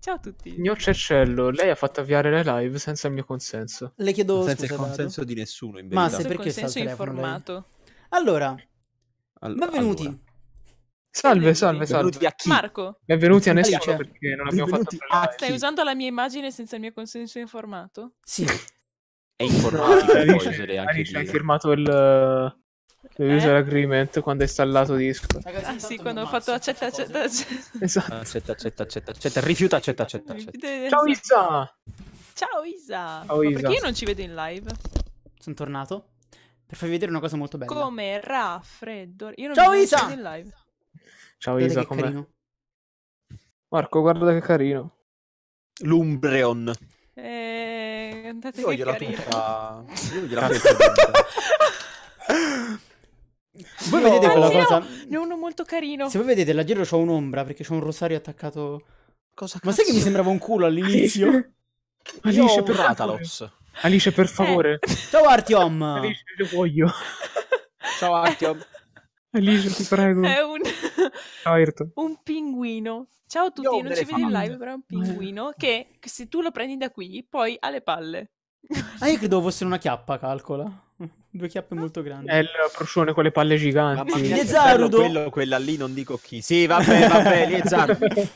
Ciao a tutti. Signor Ceccello, lei ha fatto avviare le live senza il mio consenso. Le chiedo senza il scusa, consenso Dado. di nessuno, in Ma se perché sta lei? informato. Allora, All- benvenuti. allora, Salve, salve, benvenuti salve. a chi? Marco, Benvenuti a nessuno Alice. perché non abbiamo Benvenuti fatto a stai chi? usando la mia immagine senza il mio consenso informato? Sì, È informatico, poi Alice, Alice, hai firmato il uh, Eh? user agreement quando hai installato Discord. Ah sì, quando ho fatto accetta, accetta, accetta. Esatto. Accetta, accetta, accetta, accetta, rifiuta, accetta, accetta, accetta. Ciao Isa! Ciao Isa! Ciao, Ma Isa. perché io non ci vedo in live? sono tornato per farvi vedere una cosa molto bella. Come raffreddore. Io non Ciao, mi vedo Isa! in live. Ciao Guardate Isa, carino. Marco, guarda che carino. L'Umbreon. Eh, andate Io che gliela carino. tutta... Io gliela Voi vedete quella no, cosa? Ne ho uno molto carino. Se voi vedete, là dietro c'ho un'ombra perché c'ho un rosario attaccato. Cosa Ma sai che mi sembrava un culo all'inizio? Io Alice, per. Ratalos. Alice, per favore. Ciao Artyom! Alice, lo voglio. Ciao Artyom. Alice, ti prego. È un, Ciao Ayrton. un pinguino. Ciao a tutti, Io non ci vedi in live, però è un pinguino che che se tu lo prendi da qui, poi ha le palle. Ah, io credevo fosse una chiappa, calcola. Due chiappe molto grandi. È il proscione con le palle giganti. Mamma mia, Gli che Zarudo. bello quello, quella lì non dico chi. Sì, vabbè, vabbè, lì è Zarudo.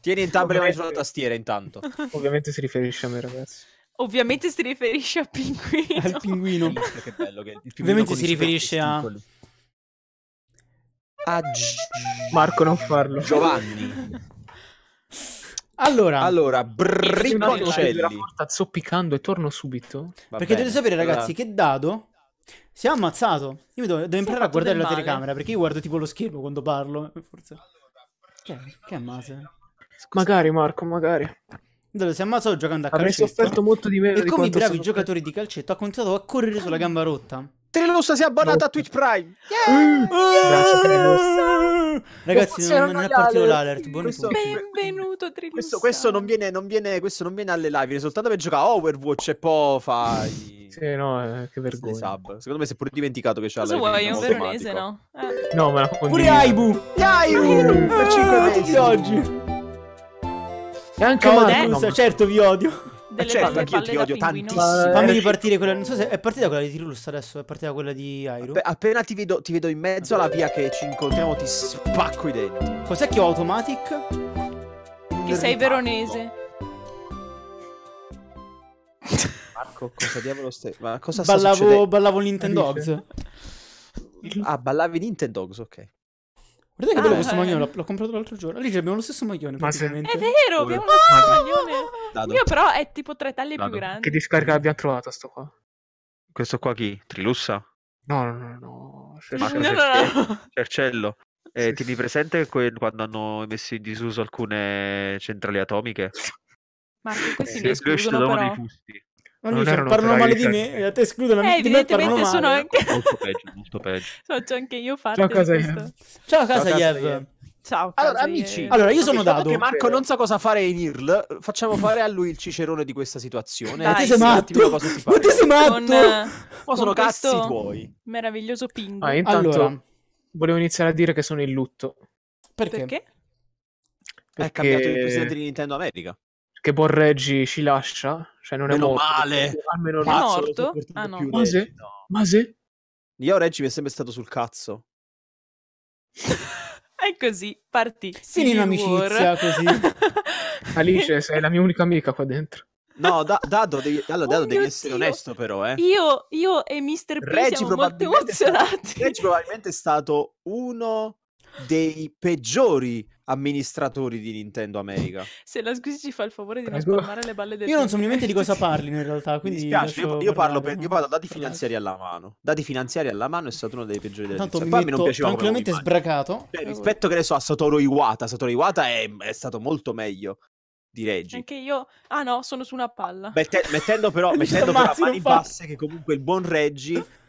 Tieni entrambe le mani sulla tastiera intanto. Ovviamente si riferisce a me, ragazzi. Ovviamente si riferisce a pinguino. Al pinguino. Che bello che il pinguino Ovviamente si riferisce a-. A Gi- Marco, non farlo. Giovanni. Allora, Allora, bricconcelli. la porta zoppicando e torno subito. Va perché bene. dovete sapere, ragazzi, Allora, che Dado si è ammazzato. Io devo, devo imparare a guardare la male. telecamera perché io guardo tipo lo schermo quando parlo. Forse. Che, che ammazza? Magari, Marco, magari. Dado si è ammazzato giocando a Avrei calcetto. sofferto molto di meno E di come i bravi sto giocatori di calcetto ha continuato a correre sulla gamba rotta. Trilussa si è abbonata a Twitch Prime. Grazie, Trilos. Ragazzi, non, non è partito l'alert. Questo-. Benvenuto, Trilussa. Questo, questo non viene, non viene, questo non viene alle live, soltanto per giocare a Overwatch e poi fa i, Sì, no, eh, che vergogna. sub. Secondo me si è pure dimenticato che c'ha Cosa la vuoi? È un veronese, no? Eh. No, me la Pure. Aibu! Dai, per cinque Ah, mesi. tutti oggi. E anche. Trilussa, certo vi odio. Delle certo, ti palle da odio pinguino. tantissimo. Fammi Eh, ripartire quella. Non so se è partita quella di Trilussa adesso. È partita quella di Airu. Appe- appena ti vedo, ti vedo in mezzo alla via che ci incontriamo, ti spacco i denti. Cos'è che ho automatic? Che sei veronese. Marco, cosa diavolo stai? Ma cosa Ballavo, sta succedendo? ballavo Nintendogs. Alice. Ah, ballavi Nintendogs, ok. Guardate che Ah, bello questo eh. maglione. L'ho, comprato l'altro giorno. Lì abbiamo lo stesso maglione. Ma se-. È vero, abbiamo lo stesso Ma- maglione. Dado. Mio però è tipo tre taglie più Dado. grandi. Che discarica abbiamo trovato sto qua? Questo qua chi? Trilussa? No, no, no, no. Marco No, no, no. Cercello. Eh, Sì, tieni sì. presente quando hanno messo in disuso alcune centrali atomiche? Marco, questi Sì, mi Che escludono però. i fusti. Non cioè, erano parlano male di me. Science. E a te escludono Eh, di me parlano evidentemente sono male. anche... Molto peggio, molto peggio. Faccio anche io parte Ciao, di casa questo. Yev. Ciao casa Ciao, Allora, amici. Allora, io sono Dato Dado. che Marco non sa cosa fare in IRL, facciamo fare a lui il cicerone di questa situazione. Dai, Ma te sei matto? cosa si. Ma te sei matto? Con, eh, Ma sono cazzi tuoi. Meraviglioso pingu. Ah, intanto Allora, volevo iniziare a dire che sono in lutto. perché? Perché? È cambiato il Perché, presidente di Nintendo America. perché Borreggi ci lascia. Cioè, non è Meno morto. male. Almeno È morto? Ah, no. più Ma se- no. Ma se? Io Reggie mi è sempre stato sul cazzo. È così, partì. Fini in amicizia così. Alice, sei la mia unica amica qua dentro. No, da- Dado, devi, allora, Oh Dado devi essere Dio. onesto però, eh. Io, io e Mr. P Reggie siamo molto probabilmente, è stato, emozionati. Reggie probabilmente è stato uno dei peggiori amministratori di Nintendo America. Se la scusi ci fa il favore di non Prego. spalmare le balle del Io non so minimamente di cosa parlino in realtà, Mi quindi dispiace, io, io parlo, per, io parlo dati finanziari alla mano. Dati finanziari alla mano è stato uno dei peggiori della Tanto mi Poi me non piaceva tranquillamente sbracato. Cioè, rispetto che ne so a Satoru Iwata, Satoru Iwata è, è stato molto meglio di Reggie. Anche io... Ah no, sono su una palla. Mette- mettendo però, mettendo però a mani basse che comunque il buon Reggie,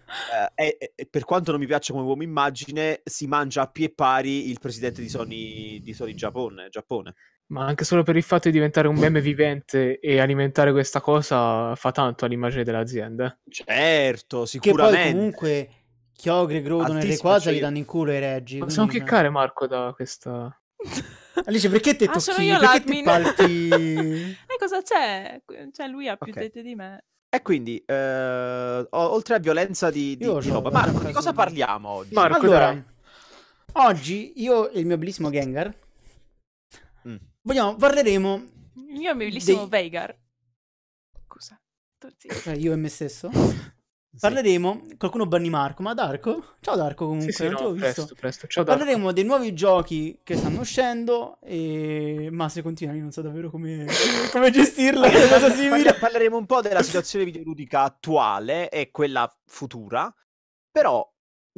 eh, è- per quanto non mi piaccia come uomo immagine, si mangia a pie pari il presidente di Sony, di Sony Giappone, Giappone. Ma anche solo per il fatto di diventare un meme vivente e alimentare questa cosa fa tanto all'immagine dell'azienda. eh. Certo, Che poi sicuramente. comunque Kyogre, Groudon e cioè gli io- danno in culo ai reggi. Ma possiamo quindi, cioè, chiccare Marco da questa... Alice, perché te Ah, sono tocchi? io Perché ti l'admin. palpi? E cosa c'è? Cioè, lui ha più Ok. tette di me. E quindi, eh, oltre a violenza di, di, di roba, Marco, di cosa parliamo oggi? Marco, allora, dai. oggi io e il mio bellissimo Gengar Mm. vogliamo, parleremo, Io mi bellissimo Dei- Veigar. Scusa. cioè io e me stesso, Sì. parleremo, qualcuno banni Marco, ma Darko? Ciao Darko comunque, Sì, sì, non ti no, ho visto. presto, presto. Ciao, Darko. Parleremo dei nuovi giochi che stanno uscendo e... Ma se continua io non so davvero come, come gestirla, una cosa simile. Parla- parleremo un po' della situazione videoludica attuale e quella futura, però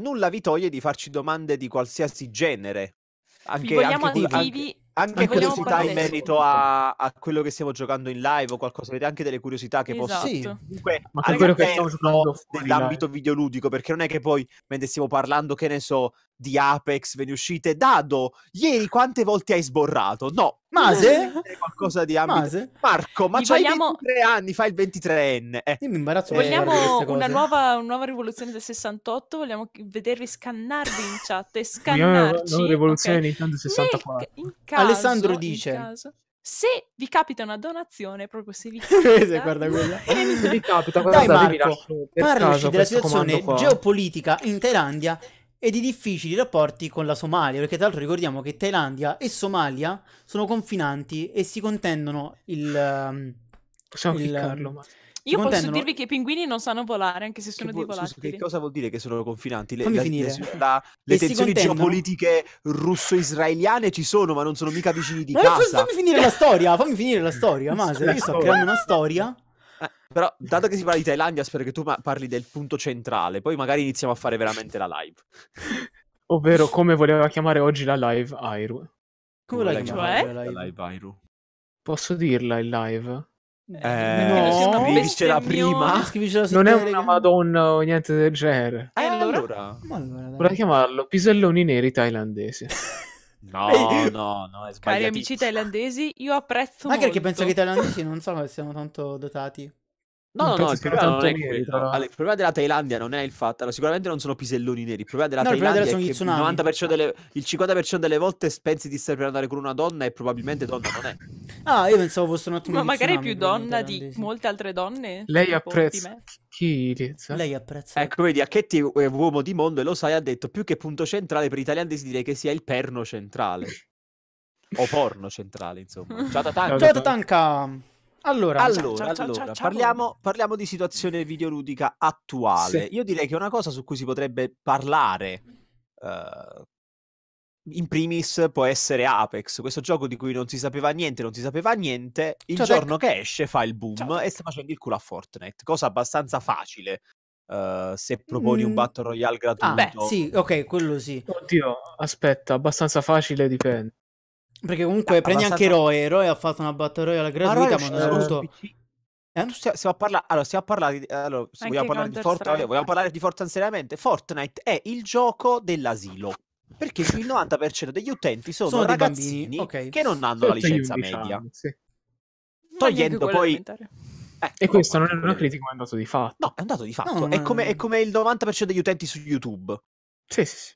nulla vi toglie di farci domande di qualsiasi genere. Anche, Vi vogliamo anche, attivi. anche- anche curiosità in merito a, a quello che stiamo giocando in live o qualcosa, avete anche delle curiosità che possono Esatto. Sì. comunque Ma al che quello che stiamo giocando dell'ambito videoludico, perché non è che poi mentre stiamo parlando, che ne so, di Apex, ve ne uscite, Dado, ieri quante volte hai sborrato? No, Mase? è qualcosa di ambito. Mase? Marco, ma Vi c'hai vogliamo- 23 anni, fai il 23enne. Eh. Io mi imbarazzo guardo Vogliamo una nuova, una nuova rivoluzione del 68? Vogliamo vedervi scannarvi in chat e una scannarci? nuova rivoluzione ok? Nintendo Nel 64. ca- in caso, Alessandro in dice- caso, se vi capita una donazione, proprio se vi capita, guarda quella. Se vi capita, Dai guardate, vi Marco, parlaci della situazione geopolitica in Thailandia e di difficili rapporti con la Somalia, perché tra l'altro ricordiamo che Thailandia e Somalia sono confinanti e si contendono il... ehm, Possiamo il- cliccarlo, ma... Io posso dirvi che i pinguini non sanno volare, anche se Che sono vuol- di scusa, che volatili. cosa vuol dire che sono confinanti? Le, Fammi la- le- la- le si tensioni geopolitiche russo-israeliane ci sono, ma non sono mica vicini di Ma fa- casa. fammi finire la storia, fammi finire la storia, Mase, io sto creando una storia. Eh, però, dato che si parla di Thailandia, spero che tu ma- parli del punto centrale, poi magari iniziamo a fare veramente la live. Ovvero come voleva chiamare oggi la live Airu. Come la chiamate Cioè? la live? Airu. Posso dirla in live? Eh, No. scrivicela prima. Scrivicela Non è una madonna o niente del genere. E Eh, allora? allora? Allora. Voleva chiamarlo piselloni neri thailandesi. No, no, no, è Cari amici thailandesi, io apprezzo Anche perché molto. penso che i thailandesi non so che siano tanto dotati. No, no, Non no, penso il problema non è quello. Allora, il problema della Thailandia non è il fatto, allora, sicuramente non sono piselloni neri, il problema della No, il problema Thailandia è sono che il, tsunami. 90% delle, il 50% delle volte pensi di stare per andare con una donna e probabilmente donna non è. Ah, io pensavo fosse un attimo Ma magari più donna di molte altre donne. Lei apprezza... di me. Chi, Liz? Lei apprezza. Ecco, vedi, Acchetti è uomo di mondo e lo sai, ha detto più che punto centrale per i thailandesi direi che sia il perno centrale. O porno centrale, insomma. Ciao da tanto. Ciao Tatanka. Allora, Allora, ciao, ciao, allora, ciao. Parliamo, parliamo di situazione videoludica attuale. Sì. Io direi che una cosa su cui si potrebbe parlare eh, in primis può essere Apex, questo gioco di cui non si sapeva niente, non si sapeva niente, il Ciao, giorno che esce fa il boom Ciao. e sta facendo il culo a Fortnite, cosa abbastanza facile eh, se proponi un Mm. Battle Royale ah, gratuito. sì, ok, quello sì. Oddio, aspetta, abbastanza facile dipende. Perché comunque Ah, prendi anche abbastanza- Roy. Roy ha fatto una battle royale Ma Roy è gratuita, ma uscito non ha su avuto... Eh? Stiamo a parlare, allora, stiamo a parlare di, allora, se Anche vogliamo parlare di Fortnite, vogliamo parlare di Fortnite seriamente, Fortnite è il gioco dell'asilo. Perché il 90% degli utenti sono, Sono ragazzini bambini, ok. che non hanno la licenza 11 media. anni, sì. Togliendo poi-. Eh, E no, questo non è una critica, ma è un dato di fatto. No, è un dato di fatto. No, è, no, come, no. è come il 90% degli utenti su YouTube. Sì, sì, sì.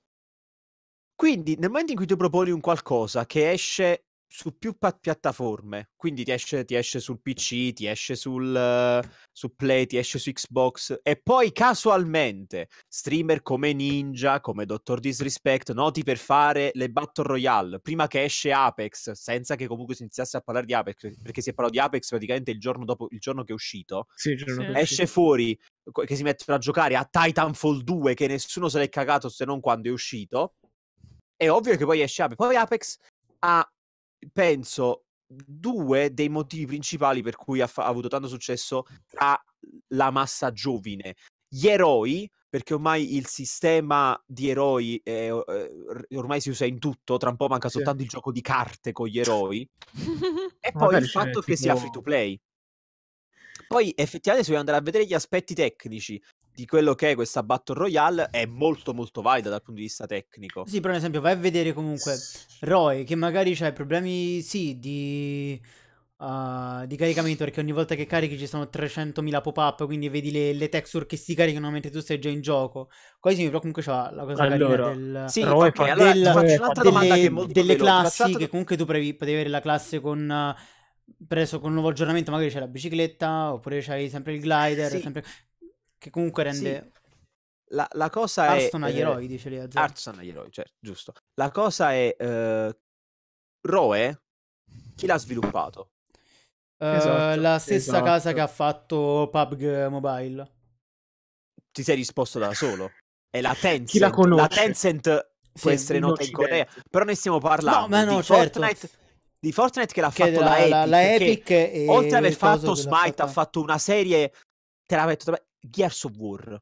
Quindi, nel momento in cui tu proponi un qualcosa che esce su più pa- piattaforme, quindi ti esce, ti esce sul PC, ti esce sul, eh, su Play, ti esce su Xbox, e poi casualmente streamer come Ninja, come Dr. Disrespect, noti per fare le Battle Royale prima che esce Apex, senza che comunque si iniziasse a parlare di Apex, perché si è parlato di Apex praticamente il giorno dopo, il giorno che è uscito, Sì, il giorno Sì. esce fuori che si mettono a giocare a Titanfall 2 che nessuno se l'è cagato se non quando è uscito è ovvio che poi esce Apex poi Apex ha penso due dei motivi principali per cui ha, fa- ha avuto tanto successo tra la massa giovine gli eroi perché ormai il sistema di eroi è, eh, ormai si usa in tutto tra un po' manca Sì. soltanto il gioco di carte con gli eroi e poi Magari il fatto che tipo- sia free to play. Poi effettivamente se vogliamo andare a vedere gli aspetti tecnici di quello che è questa Battle Royale è molto molto valida dal punto di vista tecnico. Sì, però ad esempio vai a vedere comunque Roy che magari c'ha problemi, sì, di uh, di caricamento perché ogni volta che carichi ci sono 300.000 pop-up, quindi vedi le, le texture che si caricano mentre tu sei già in gioco. Così però comunque c'ha la cosa Allora, carina del, Sì, Roe ok, fa- allora del- ti faccio un'altra domanda che è delle, molto delle faccio classi un'altra che comunque tu potevi, potevi avere la classe con uh, preso con un nuovo aggiornamento, magari c'è la bicicletta oppure c'hai sempre il glider, Sì. sempre- che comunque rende La, la cosa è... Hearthstone agli eh, eroi, dice lì a Zero. Hearthstone agli eroi, certo, giusto. La cosa è... eh, Roe, chi l'ha sviluppato? Uh, Esatto, la stessa esatto. casa che ha fatto PUBG Mobile. Ti sei risposto da solo. È la Tencent. Chi la conosce? Tencent può Sì, essere in nota in Corea, però ne stiamo parlando No, ma no, di, certo. Fortnite, di Fortnite che l'ha Che fatto la, la, Epic, la- la che Epic e oltre ad aver fatto che l'ha Smite ha fatto una serie te la metto Gears of War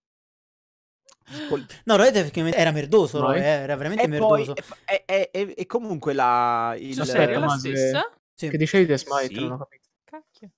No, Roe effettivamente era merdoso? Roe, eh, era veramente e poi merdoso. e, e- e- e comunque la il, serio, la stessa? Sì. Che dicevi di Smite? Sì. Non ho capito. Cacchio.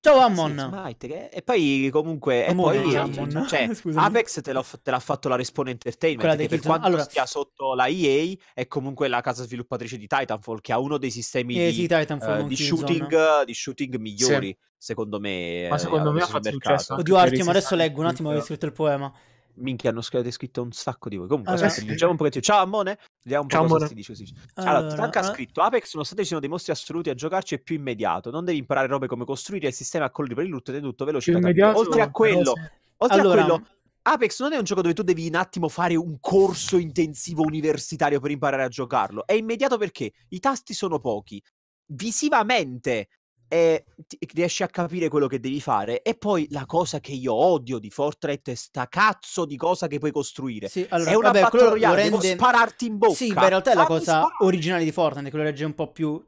Ciao Sì, Ammon. Che- e poi comunque e Amore, poi Ammon. cioè. Apex te, te l'ha fatto la Respawn Entertainment Quella che per quanto allora- stia sotto la EA è comunque la casa sviluppatrice di Titanfall che ha uno dei sistemi Eh di, sì, eh, non di shooting, di shooting migliori secondo me Ma eh, secondo me ha fatto mercato. successo. Oddio, Artium, adesso 60 leggo un attimo, avevi scritto il poema. Minchia hanno scritto, scritto un sacco di voi comunque Allora- aspetta, leggiamo un pochettino ciao Ammone vediamo un po' Ciao, cosa Ammone. si dice così. Allora, Allora, Titanca ha eh, scritto Apex nonostante ci siano dei mostri assoluti a giocarci è più immediato non devi imparare robe come costruire il sistema a colori per il loot ed è tutto veloce oltre a quello Oltre Allora- a quello, Apex non è un gioco dove tu devi un attimo fare un corso intensivo universitario per imparare a giocarlo. È immediato perché i tasti sono pochi. Visivamente eh, ti- riesci a capire quello che devi fare. E poi la cosa che io odio di Fortnite è sta cazzo di cosa che puoi costruire. Sì, allora, è una vabbè, battle royale, devo rende... spararti in bocca. Sì, ma in realtà è la cosa sparare. originale di Fortnite, che lo regge un po' più,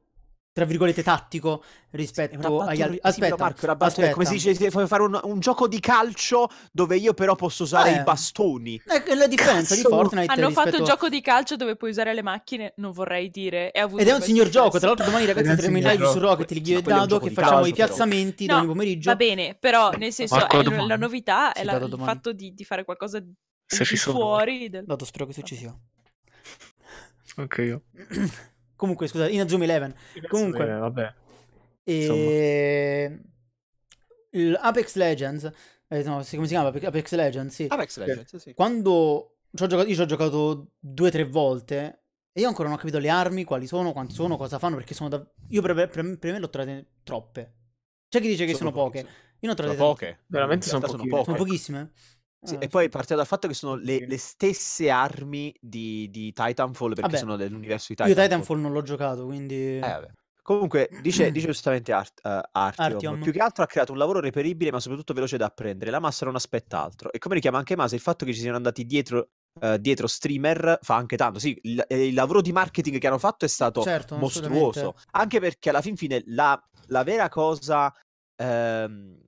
tra virgolette, tattico È rispetto agli altri. però Aspetta, Marco, è una battle royale, come si aspetta. dice, vuoi fare un, un gioco di calcio dove io però posso usare Eh. i bastoni. Eh, La differenza di Cazzo. Fortnite Hanno fatto rispetto... il gioco di calcio dove puoi usare le macchine, non vorrei dire. Avuto Ed è un signor gioco, tra l'altro domani ragazzi è un saremo in live su. Rocket e è un Dado che di facciamo calcio, i però. piazzamenti No, ogni pomeriggio. Va bene, però nel senso Marco, è- la novità è la- il fatto di, di fare qualcosa di Se ci sono. fuori del... Dato spero che ci sia. Anche io. Comunque, scusa, Inazuma Eleven. Comunque- Eh, vabbè. E... Il Apex Legends, eh, no, come si chiama? Apex Legends, sì. Apex Legends, sì. Quando ci ho giocato, io ci ho giocato due o tre volte e io ancora non ho capito le armi, quali sono, quanti sono, cosa fanno, perché sono da... Io per, per- per me le ho trovate troppe. C'è chi dice che sono, poche. poche. Io ne ho Sono trovate poche. Veramente sono. Sono pochissime? Sì, Ah, e poi partiamo dal fatto che sono le, le stesse armi di, di Titanfall perché Vabbè, sono dell'universo di Io Titanfall. Titanfall non l'ho giocato, quindi... Eh. Comunque, dice, dice giustamente Art, eh, Artyom, Artyom. più che altro ha creato un lavoro reperibile ma soprattutto veloce da apprendere. La massa non aspetta altro. E come richiama anche Masa, il fatto che ci siano andati dietro, eh, dietro streamer fa anche tanto. Sì, il, eh, il lavoro di marketing che hanno fatto è stato Certo, mostruoso. Anche perché alla fin fine la, la vera cosa, ehm,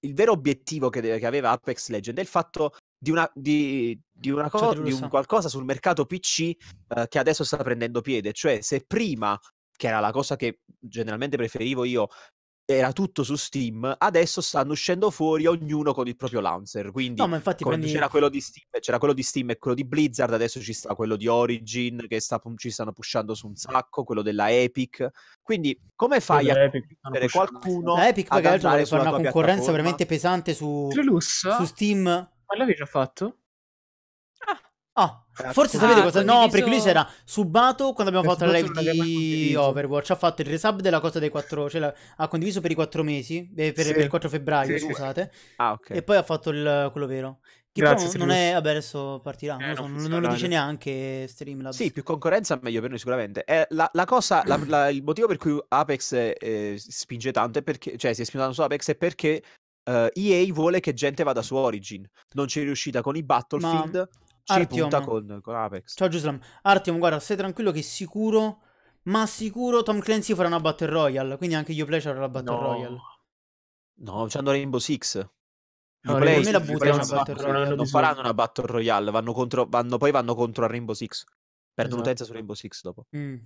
il vero obiettivo che, che aveva Apex Legend è il fatto di una, di, di una Ciao, cosa, Di un qualcosa sul mercato PC eh, che adesso sta prendendo piede. Cioè, se prima, che era la cosa che generalmente preferivo io, era tutto su Steam, adesso stanno uscendo fuori ognuno con il proprio launcher. Quindi No, ma infatti come prendi... c'era quello di Steam, c'era quello di Steam e quello di Blizzard, adesso ci sta quello di Origin che sta, ci stanno pushando su un sacco, quello della Epic. Quindi come fai a Epic qualcuno La Epic che vuole fare una concorrenza veramente pesante su, Trelussa? su Steam. Ma l'avevi già fatto? Ah, forse ah, sapete cosa? No, perché lui si era subato quando abbiamo fatto la live di. Overwatch. Ha fatto il resub della cosa dei quattro. Cioè la- ha condiviso per i quattro mesi. eh, per, Sì. per il 4 febbraio, Sì, sì. scusate. Ah, ok. E poi ha fatto il- quello vero. Che Grazie, però non è. Vabbè, adesso partirà. Eh, non, non non- lo dice neanche Streamlabs. Sì, più concorrenza meglio per noi sicuramente. Eh, la, la cosa, la- il motivo per cui Apex eh, spinge tanto è perché, cioè si è spinto tanto su Apex è perché eh, EA vuole che gente vada su Origin. Non ci è riuscita con i Battlefield, ci Artyom- punta con, con Apex. Ciao Giuslam. Artyom, guarda, stai tranquillo che sicuro. Ma sicuro Tom Clancy farà una Battle Royale. Quindi anche Uplay avrà la Battle No. Royale. No, c'hanno Rainbow Six. No, Uplay- me la buttano non una Battle Royale. Non faranno una Battle Royale, vanno contro, vanno, poi vanno contro a Rainbow Six. Perdono Esatto. utenza su Rainbow Six dopo. Mm.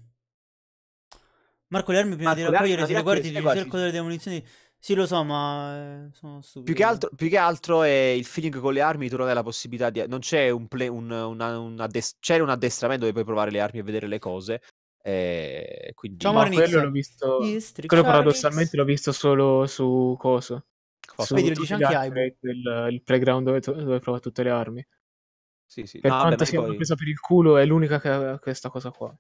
Marco, le armi prima Marco, di raccogliere si di riguardi di colore delle munizioni. Sì, lo so, ma eh, sono stupido. Più che, altro, più che altro è il feeling con le armi, tu non hai la possibilità di... Non c'è un, play, un, una- un addes- c'era un addestramento dove puoi provare le armi e vedere le cose. E quindi Ciao, Ma quello l'ho visto. Quello paradossalmente l'ho visto solo su coso. Cosa? Su Vedi, lo dice anche Aibo. il, il playground dove, dove prova tutte le armi. Sì, sì. Per No, vabbè, quanto ma sia poi- presa per il culo, è l'unica che ha questa cosa qua.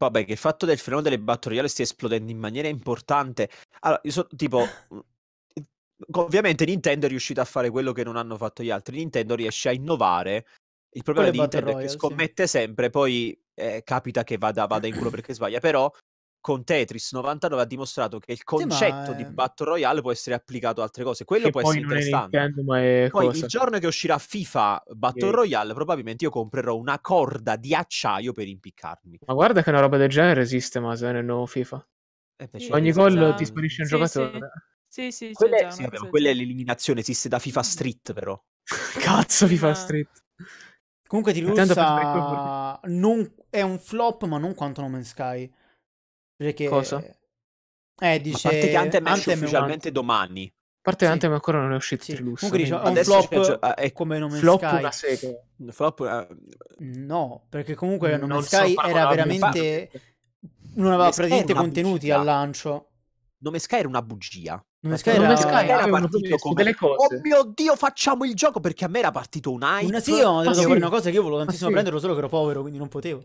Vabbè, che il fatto del fenomeno delle battle royale stia esplodendo in maniera importante. Allora, io so, tipo, ovviamente Nintendo è riuscita a fare quello che non hanno fatto gli altri. Nintendo riesce a innovare. Il problema di Nintendo è che Royale, sì. scommette sempre, poi eh, capita che vada, vada in culo perché sbaglia. Però con Tetris 99 ha dimostrato che il concetto di è- Battle Royale può essere applicato a altre cose. Quello Che può poi essere non è interessante. Nintendo, ma è Poi cosa. il giorno che uscirà FIFA Battle Ok. Royale, probabilmente io comprerò una corda di acciaio per impiccarmi. Ma guarda che una roba del genere esiste, ma se nel nuovo FIFA. Eh, Sì, Ogni c'è gol già. ti sparisce un Sì, giocatore. Sì, sì, Quella già sì, vabbè, ma quella è l'eliminazione, esiste da FIFA Street però. Cazzo, FIFA Ma- Street. Comunque fare Lussa non... è un flop, ma non quanto No Man's Sky. Perché... Cosa? Eh, A dice... parte che Anthem esce Anthem un- ufficialmente domani. A parte Sì. Anthem ancora non è uscito Sì. Trilus. Comunque dice, un Adesso flop c'è- è come No Man's flop Sky. una sega. Flop, eh, No, perché comunque No Non sono Sky era paragonabili. veramente... Non aveva praticamente era contenuti bugia. al lancio. Nome Sky era una bugia. No Man's Perché Sky era... Sky era partito come delle cose. Oh mio dio, facciamo il gioco perché a me era partito un hype. Una sì, io una cosa che io volevo tantissimo sì. prenderlo, solo che ero povero, quindi non potevo.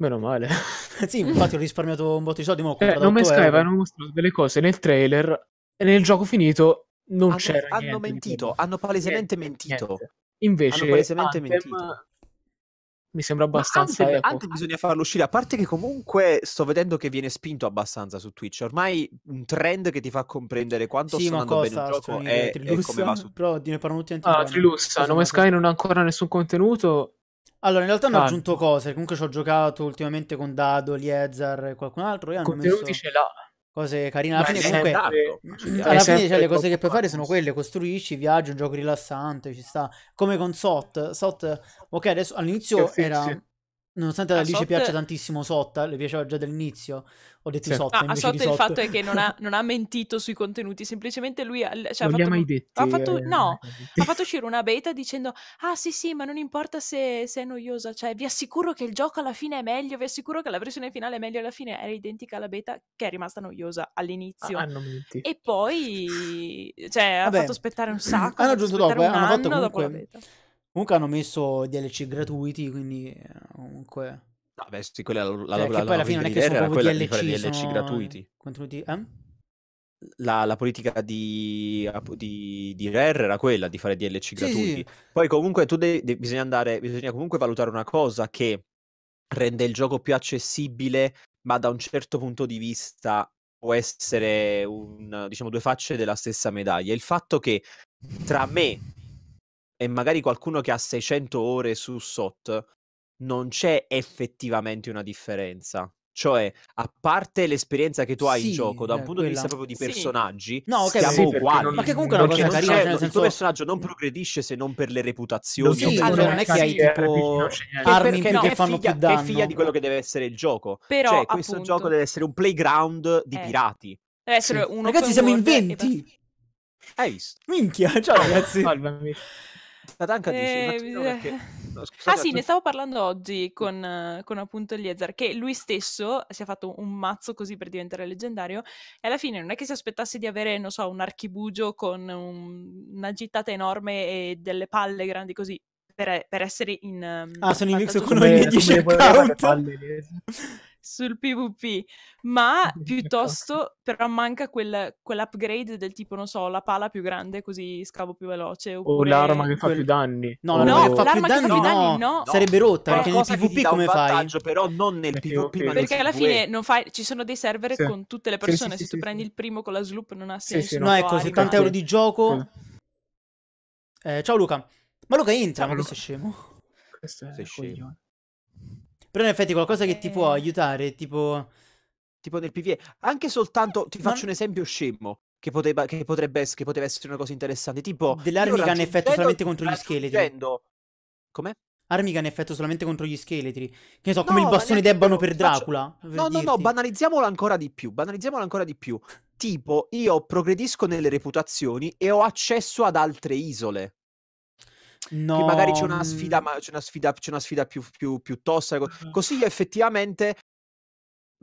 Meno male. sì, infatti ho risparmiato un botto di soldi, ma ho Eh, comprato No Man's 8 Sky avevano mostrato delle cose nel trailer e nel gioco finito non hanno, c'era hanno niente mentito, hanno palesemente Niente, mentito. niente. Invece Hanno palesemente Anthem mentito. mi sembra abbastanza Anthem-. Anthem bisogna farlo uscire, a parte che comunque sto vedendo che viene spinto abbastanza su Twitch. Ormai un trend che ti fa comprendere quanto Sì, sta andando bene un gioco è Trilussa, come va su Però ne parlano tutti Ah. Trilussa, Cosa No Man's una Sky non ha ancora nessun contenuto. Allora, in realtà hanno aggiunto cose. Comunque ci ho giocato ultimamente con Dado, Liezar e qualcun altro. E hanno Contenuti messo ce l'ha. cose carine. Alla Ma fine, comunque, sempre- cioè, alla fine cioè, le cose che puoi fare sono quelle: costruisci, viaggi, un gioco rilassante. Ci sta. Come con SOT. SOT, ok, adesso all'inizio era. Nonostante a Ah, Alice SOT piaccia tantissimo SOT, le piaceva già dall'inizio. Ho detto Sì. SOT No, a invece sotto di il fatto è che non ha, non ha mentito sui contenuti, semplicemente lui ha, cioè, ha non ha fatto, mai detti. ha fatto- eh, no, ha fatto uscire una beta dicendo ah sì sì ma non importa se, se è noiosa, cioè vi assicuro che il gioco alla fine è meglio, vi assicuro che la versione finale è meglio alla fine, era identica alla beta che è rimasta noiosa all'inizio. Ah, hanno menti. E poi cioè, ha Vabbè, fatto aspettare un sacco, hanno ha aggiunto dopo, eh, hanno fatto anno dopo la comunque- beta. Comunque hanno messo DLC gratuiti, quindi eh, comunque... Vabbè, sì, quella la, la, Cioè, la, che poi alla fine non è che sono era proprio quella di DLC, fare DLC sono gratuiti. contenuti... Eh? La, la politica di, di, di Rare era quella di fare DLC Sì, gratuiti. sì. Poi comunque tu devi, devi- bisogna andare, bisogna comunque valutare una cosa che rende il gioco più accessibile, ma da un certo punto di vista può essere un, diciamo, due facce della stessa medaglia. Il fatto che tra me e magari qualcuno che ha 600 ore su SOT non c'è effettivamente una differenza. Cioè, a parte l'esperienza che tu hai in Sì, gioco, da un eh, punto di vista quella. proprio di Sì. personaggi, No, ok, siamo sì, uguali. non- Ma che comunque è una non cosa carina, cioè nel il tuo senso... personaggio non progredisce se non per le reputazioni. Sì, allora non è che hai Sì, tipo che armi in più no, che fanno figlia, più danno. Che è figlia di quello che deve essere il gioco. Però, cioè, questo appunto- gioco deve essere un playground di Eh. pirati. Deve essere Sì. un Ragazzi, siamo in world e 20! basta. Hai visto? Minchia, ciao ragazzi! Tatanka dice, Eh, bisogna- perché... no, Ah scusate, sì, ne stavo parlando oggi con, con appunto Eliezer, che lui stesso si è fatto un mazzo così per diventare leggendario e alla fine non è che si aspettasse di avere, non so, un archibugio con un- una gittata enorme e delle palle grandi così per, per essere in... ehm, Ah, sono in mix vantaggio con sul- i miei Come- 10 come voleva le account. sul PvP, ma piuttosto però manca quel, quell'upgrade del tipo, non so, la pala più grande così scavo più veloce O oppure... l'arma che fa quel- più danni. No, O- l'arma No, che fa più danni, no. no. Sarebbe rotta, perché nel PvP come fai? però non nel Nel PvP, nel Perché alla fine non fai, ci sono dei server Sì. con tutte le Sì, sì, persone, sì, se tu sì, prendi sì. il primo con la sloop non ha senso. No, ecco, arrivare. 70 euro di gioco. Sì. Eh, ciao Luca. Ma Luca entra, ma questo è scemo. Questo è Sei scemo. coglione. Però in effetti qualcosa che ti può Eh. aiutare, tipo... Tipo nel PvE. Anche soltanto, ti Ma- faccio un esempio scemo, che, poteva, che, potrebbe, che poteva essere una cosa interessante. Tipo, Delle armi che hanno effetto solamente contro gli scheletri. Come? Armi che hanno effetto solamente contro gli scheletri. Che ne so, come No, il ma bastone d'ebano quello. per Faccio- Dracula. per No, no, no, dirti. banalizziamolo ancora di più. Banalizziamolo ancora di più. Tipo, io progredisco nelle reputazioni e ho accesso ad altre isole. No, Che magari c'è una mm, sfida, ma c'è una sfida, c'è una sfida più, più, più tosta. co- Così io effettivamente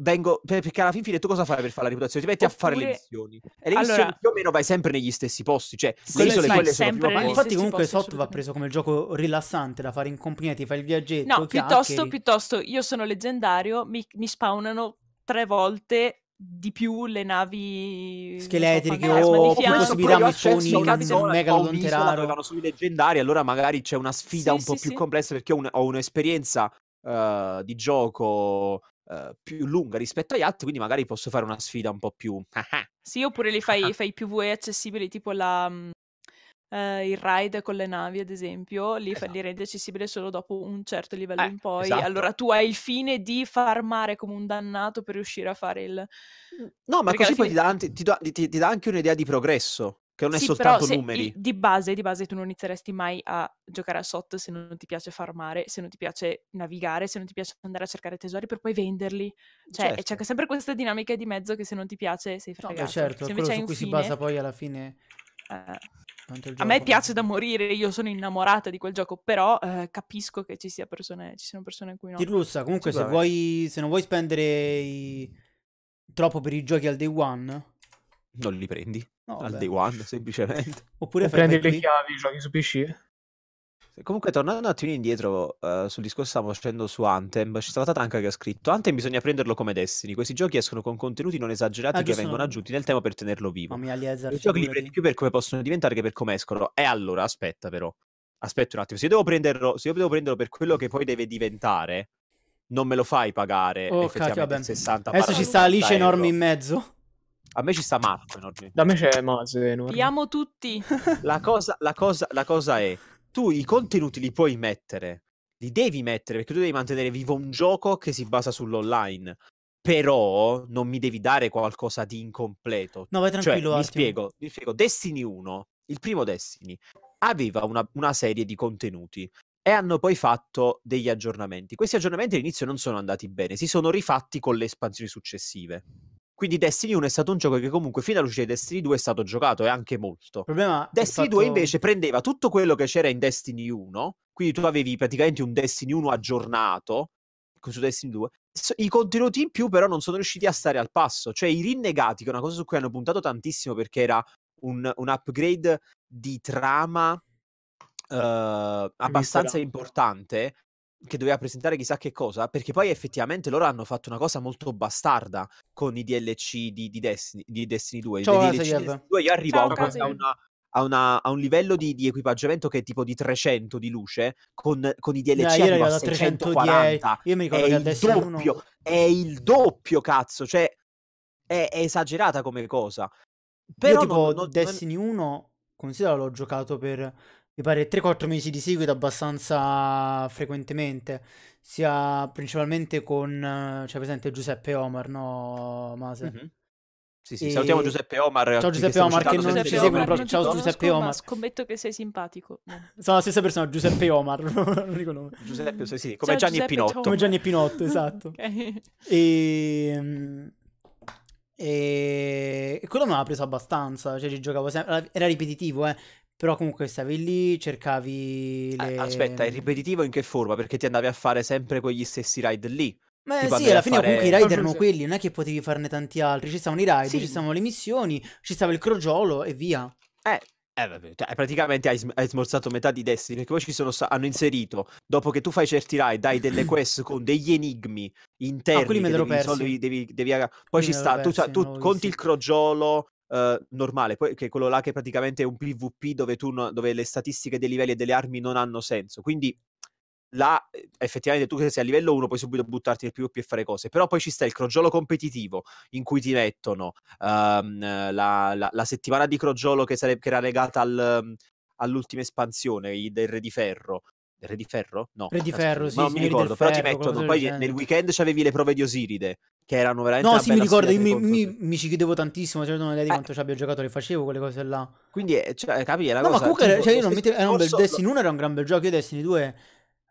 vengo per- perché alla fin fine tu cosa fai per fare la reputazione? Ti metti a fare le Oppure- missioni e le missioni Allora- più o meno vai sempre negli stessi posti, cioè Sì, le isole sì, quelle sono posti. infatti comunque posti, SOT va preso come il gioco rilassante da fare in compagnia, ti fai il viaggetto, No, piuttosto, piuttosto io sono leggendario, mi, mi spawnano tre volte di più le navi Scheletriche so, o- di fianco. ho missioni accesso a una in zona, Megalodon ho un'isola Terraro. dove vanno sui leggendari, allora magari c'è una sfida Sì, un po' sì, più sì. complessa perché ho, un- ho un'esperienza eh, di gioco eh, più lunga rispetto agli altri, quindi magari posso fare una sfida un po' più... Sì, oppure li fai, fai PvE accessibili, tipo la, mm, eh, il ride con le navi, ad esempio, li, fa- li rendi accessibili solo dopo un certo livello Eh, in poi. esatto. Allora tu hai il fine di farmare come un dannato per riuscire a fare il... No, ma Perché così poi fine- ti dà, anti- ti dà- ti- ti dà anche un'idea di progresso, che non è Sì, soltanto però se numeri. il- di base, di base tu non inizieresti mai a giocare a SOT se non ti piace farmare, se non ti piace navigare, se non ti piace andare a cercare tesori per poi venderli. Cioè, Certo. c'è sempre questa dinamica di mezzo che se non ti piace sei No, fregato. beh, certo, se è invece quello su cui si fine, basa poi alla fine eh, a me piace da morire, io sono innamorata di quel gioco, però eh, capisco che ci, sia persone, ci siano persone in cui no. Tirlussa, comunque se vuoi se non vuoi spendere i- troppo per i giochi al day one, Non li prendi no, al vabbè. day one, semplicemente. oppure prendi le chiavi, giochi su PC. Comunque, tornando un attimino indietro eh, sul discorso che stavamo facendo su Anthem, ci stava Tatanka che ha scritto Anthem bisogna prenderlo come Destiny. Questi giochi escono con contenuti non esagerati Ah, che vengono no. aggiunti nel tempo per tenerlo vivo. Mamma mia, I giochi li prendi più per come possono diventare che per come escono. E allora, aspetta però. Aspetta un attimo. Se io devo prenderlo, se io devo prenderlo per quello che poi deve diventare, non me lo fai pagare Oh, effettivamente cacchio, vabbè. il 60 Adesso ci sta Alice 70 enorme in mezzo. A me ci sta Marco enorme. Da me c'è Mase enorme. Amo tutti. La cosa, la, cosa, la cosa è, tu i contenuti li puoi mettere, li devi mettere perché tu devi mantenere vivo un gioco che si basa sull'online. Però non mi devi dare qualcosa di incompleto. No, vai Cioè, tranquillo, mi attimo. spiego, mi spiego. Destiny 1, il primo Destiny, aveva una, una serie di contenuti e hanno poi fatto degli aggiornamenti. Questi aggiornamenti all'inizio non sono andati bene, si sono rifatti con le espansioni successive. Quindi Destiny 1 è stato un gioco che comunque fino all'uscita di Destiny 2 è stato giocato e anche molto. Problema Destiny fatto- 2 invece prendeva tutto quello che c'era in Destiny 1, quindi tu avevi praticamente un Destiny 1 aggiornato su Destiny 2. S- I contenuti in più però non sono riusciti a stare al passo, cioè i rinnegati, che è una cosa su cui hanno puntato tantissimo perché era un, un upgrade di trama eh, abbastanza importante che doveva presentare chissà che cosa, perché poi effettivamente loro hanno fatto una cosa molto bastarda con i DLC di, di Destiny, di Destiny 2. Ciao, DLC di. Destiny 2 io arrivo Ciao, a, un- a una, a, una- a un livello di, di equipaggiamento che è tipo di 300 di luce, con, con i DLC Eh, io arrivo a arrivato a 310. 640. Io mi ricordo È che 1 doppio, è il doppio, cazzo, cioè è, è esagerata come cosa. Però io tipo non- non- non- Destiny 1 considero l'ho giocato per mi pare 3-4 mesi di seguito abbastanza frequentemente sia principalmente con cioè presente Giuseppe Omar no Mase Mhm. Sì, sì, E- salutiamo Giuseppe Omar. Ciao Giuseppe Omar, che non ci seguono, però ciao, Giuseppe Omar. scommetto che sei simpatico. sono la stessa persona Giuseppe Omar non dico nome. Giuseppe, sì, sì, come Ciao, Gianni Giuseppe, e Pinotto. ciao. come Gianni e Pinotto esatto Ok. E, e, e quello mi aveva preso abbastanza, cioè ci giocavo sempre, era ripetitivo, eh, però comunque stavi lì, cercavi le... Aspetta, è ripetitivo in che forma? Perché ti andavi a fare sempre quegli stessi ride lì. Ma tipo sì, alla fine fare- comunque i raid Proprio erano quelli, non è che potevi farne tanti altri, ci stavano i raid, Sì. ci stavano le missioni, ci stava il crogiolo e via. Eh, eh, vabbè, cioè, praticamente hai, sm- hai smorzato metà di Destiny, perché poi ci sono sta- hanno inserito, dopo che tu fai certi ride, hai delle quest con degli enigmi interni Ah, quelli me che li ero devi persi. devi- devi aga- poi Quelli ci sta, tu, persi, tu l'avevo conti il visti. crogiolo eh, normale, poi, che è quello là che praticamente è un PvP dove, tu no- dove le statistiche dei livelli e delle armi non hanno senso, quindi là eh, effettivamente tu che sei a livello 1 puoi subito buttarti nel PvP e fare cose, però poi ci sta il crogiolo competitivo in cui ti mettono ehm, la, la- la settimana di crogiolo che, sarebbe, che era legata al, um, all'ultima espansione del Re di Ferro. Re di Ferro? No. Re di Ferro, sì, ma non mi ricordo, però ti Ferro, mettono, qualcosa poi nel weekend c'avevi le prove di Osiride, che erano veramente No, sì, mi ricordo, io mi, mi, mi ci chiedevo tantissimo, cioè non ho idea di Eh. quanto ci abbia giocato, le facevo quelle cose là. Quindi, eh, cioè, capi, è una No, ma cosa... comunque, tipo, cioè, io non mi era un bel Destiny 1 era un gran bel gioco, io Destiny 2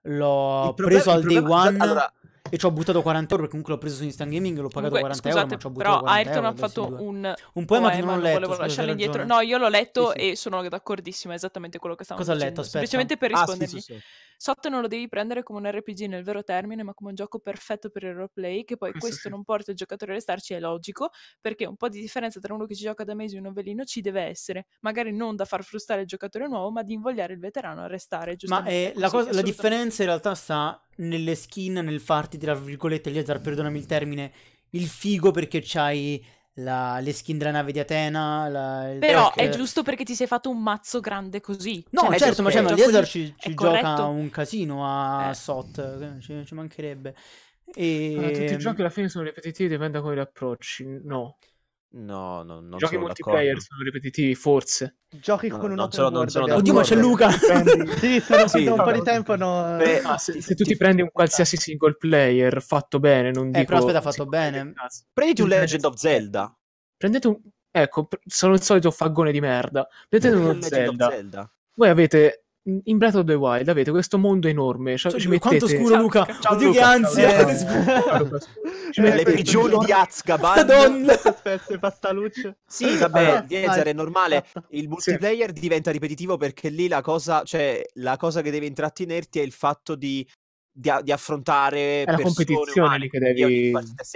l'ho preso al day problema- one allora, e ci ho buttato 40 euro perché comunque l'ho preso su Instant Gaming, l'ho pagato Comunque, 40 euro, ma scusate, ci ho buttato però 40 Ayrton euro ha fatto 2. un, Un poema che non ho non letto, volevo scusa, hai lasciarlo indietro. ragione. No, io l'ho letto Sì, sì. e sono d'accordissimo, è esattamente quello che stavo Cosa ha dicendo. letto? Aspetta. Semplicemente per ah, sì, rispondergli. sì, sì. SOT non lo devi prendere come un RPG nel vero termine, ma come un gioco perfetto per il roleplay, che poi Questo questo sì. non porta il giocatore a restarci, è logico, perché un po' di differenza tra uno che ci gioca da mesi e un novellino ci deve essere, magari non da far frustrare il giocatore nuovo, ma di invogliare il veterano a restare, Ma giustamente. eh, la, così, cosa- la assolutamente. differenza in realtà sta nelle skin, nel farti, tra virgolette, Liezar, perdonami il termine, il figo perché c'hai la- le skin della nave di Atena. la- il Però tech- è giusto perché ti sei fatto un mazzo grande così. No, Cioè, certo, ma, cioè, di- ci, ci gioca corretto. un casino a Eh. SOT, ci, ci mancherebbe. E... Allora, tutti i giochi alla fine sono ripetitivi, dipende da come li approcci. No, No, no, non i giochi sono multiplayer d'accordo. sono ripetitivi, forse. Giochi No, con un non sono- non sono ragazzi. Oddio, ma c'è Luca! Sì, sono Sì, da un po' di tempo no. Beh, Ah, se, se tu ti- ti prendi un qualsiasi single player fatto bene, non Eh, dico... però aspetta, un fatto bene. Prenditi un Legend of Zelda. Prendete un... Ecco, sono il solito faggone di merda. Prendete uno Legend of Zelda. Zelda. Voi avete... In Breath of the Wild avete questo mondo enorme. Cioè, Cioè, ci mettete... Quanto scuro, Ciao, Luca! Luca. Ciao, Oddio, che Luca. ansia! Ciao, Che- Luca. Ci Eh, Le prigioni di Azkaban. Madonna! Sì, vabbè, Ah, Diezer è normale. Il multiplayer diventa ripetitivo perché lì la cosa, cioè, la cosa che deve intrattenerti è il fatto di, di, a- di affrontare È la persone competizione che devi-.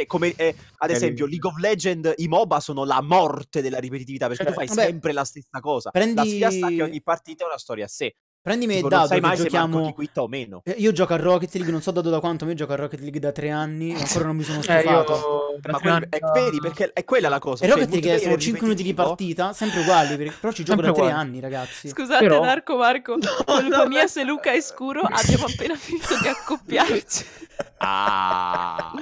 Come, eh, ad devi- esempio, League of Legends, i MOBA sono la morte della ripetitività perché Cioè, tu fai vabbè, sempre la stessa cosa. prendi- La sfida sta che ogni partita è una storia a sé. Prendimi Tipo, il non dado sai mai se giochiamo... ti quitta o meno. Eh, Io gioco a Rocket League, non so dato da quanto, ma io gioco a Rocket League da tre anni e ancora non mi sono Eh, stufato. io... da Ma anni è, vedi, perché è quella la cosa. E cioè, Rocket League sono multiplayer 5 minuti di partita, sempre uguali, perché- però ci gioco Sempre da tre uguali. anni, ragazzi. Scusate, Però- Marco, Marco, colpa mia se Luca è scuro, abbiamo appena finito di accoppiarci. Ah.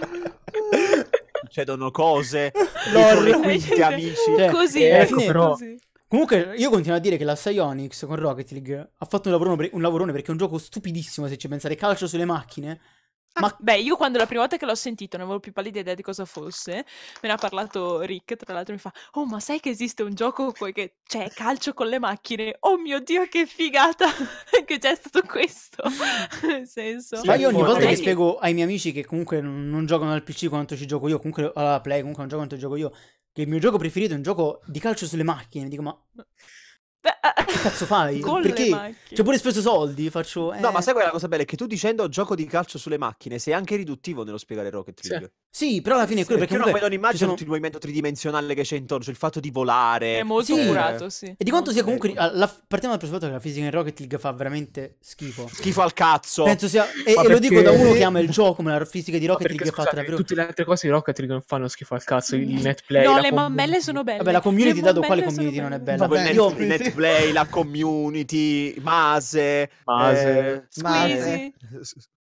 Succedono cose. Le quinte, amici. Cioè, così, eh, ecco, fine- però- così. Comunque, io continuo a dire che la Psyonix con Rocket League ha fatto un lavorone, un lavorone perché è un gioco stupidissimo se ci pensate. Calcio sulle macchine. Ma Beh, io quando la prima volta che l'ho sentito non avevo più pallida idea di cosa fosse. Me ne ha parlato Rick, tra l'altro mi fa "Oh, ma sai che esiste un gioco co- che c'è calcio con le macchine? Oh mio Dio, che figata che c'è stato questo". Nel senso. Ma io ogni volta che spiego ai miei amici che comunque non, non giocano al PC quanto ci gioco io, comunque alla Play, comunque non gioco quanto gioco io, che il mio gioco preferito è un gioco di calcio sulle macchine, dico ma che cazzo fai? Con Perché? Ci ho pure speso soldi, faccio... No, eh, ma sai qual è la cosa bella? È che tu dicendo gioco di calcio sulle macchine sei anche riduttivo nello spiegare Rocket Sì. League. Sì, però alla fine è quello Perché perché poi comunque... non immagina ci sono- tutto il movimento tridimensionale che c'è intorno, cioè il fatto di volare. È molto Sì. curato, sì. E di quanto sia comunque... ah, la- partiamo dal presupposto che la fisica in Rocket League fa veramente schifo. Schifo al cazzo. Penso sia... E, Ma e lo dico perché- da uno che ama il gioco, ma la fisica di No, Rocket perché League è fatta davvero... tutte le altre cose di Rocket League non fanno schifo al cazzo. Il net play, No, le community. mammelle sono belle. Vabbè, la community, dato quale community non è bella? Vabbè, io- il net play, la community, Mase. Mase. eh, Squeezy.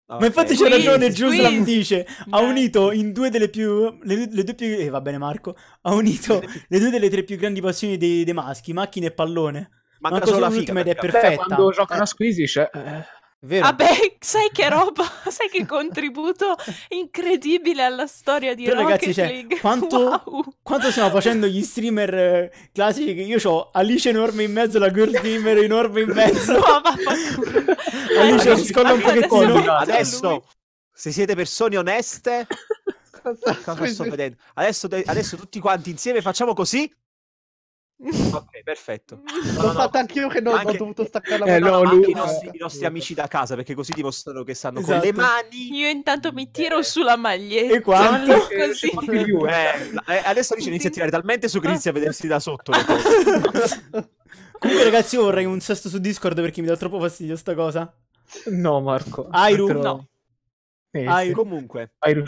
Ah, Ma infatti c'è ragione, Giuslam dice, ha unito in due delle più, le, le due più, eh, va bene Marco, ha unito le due delle tre più grandi passioni dei, dei maschi, macchine e pallone. Manca Manco solo la figa. ed è perché- Beh, perfetta. quando giocano a Squeezy c'è... eh, vero? Vabbè, sai che roba, sai che contributo incredibile alla storia di Però, Rocket ragazzi, cioè, League. quanto- Wow. Quanto stiamo facendo gli streamer eh, classici che io ho Alice enorme in mezzo, la girl gamer enorme in mezzo. No, vaffanculo. Alice Adesso- scolla un adesso pochettino. Adesso, lui. se siete persone oneste, cosa sto vedendo? Adesso, adesso tutti quanti insieme facciamo così. Ok, perfetto. No, L'ho no, fatto no. anch'io che non Anche- ho dovuto staccare la Eh, mano. no, anche lui- i nostri, i nostri amici da casa, perché così dimostrano che stanno Esatto. con le mani. Io intanto mi tiro sulla maglietta. E quanto? Così. più, eh. Eh, eh, adesso dice inizia a tirare talmente su che inizia a vedersi da sotto. Comunque ragazzi io vorrei un sesto su Discord perché mi dà troppo fastidio sta cosa. No, Marco. Airu? No. Eh, Airu. sì. Comunque, Airu,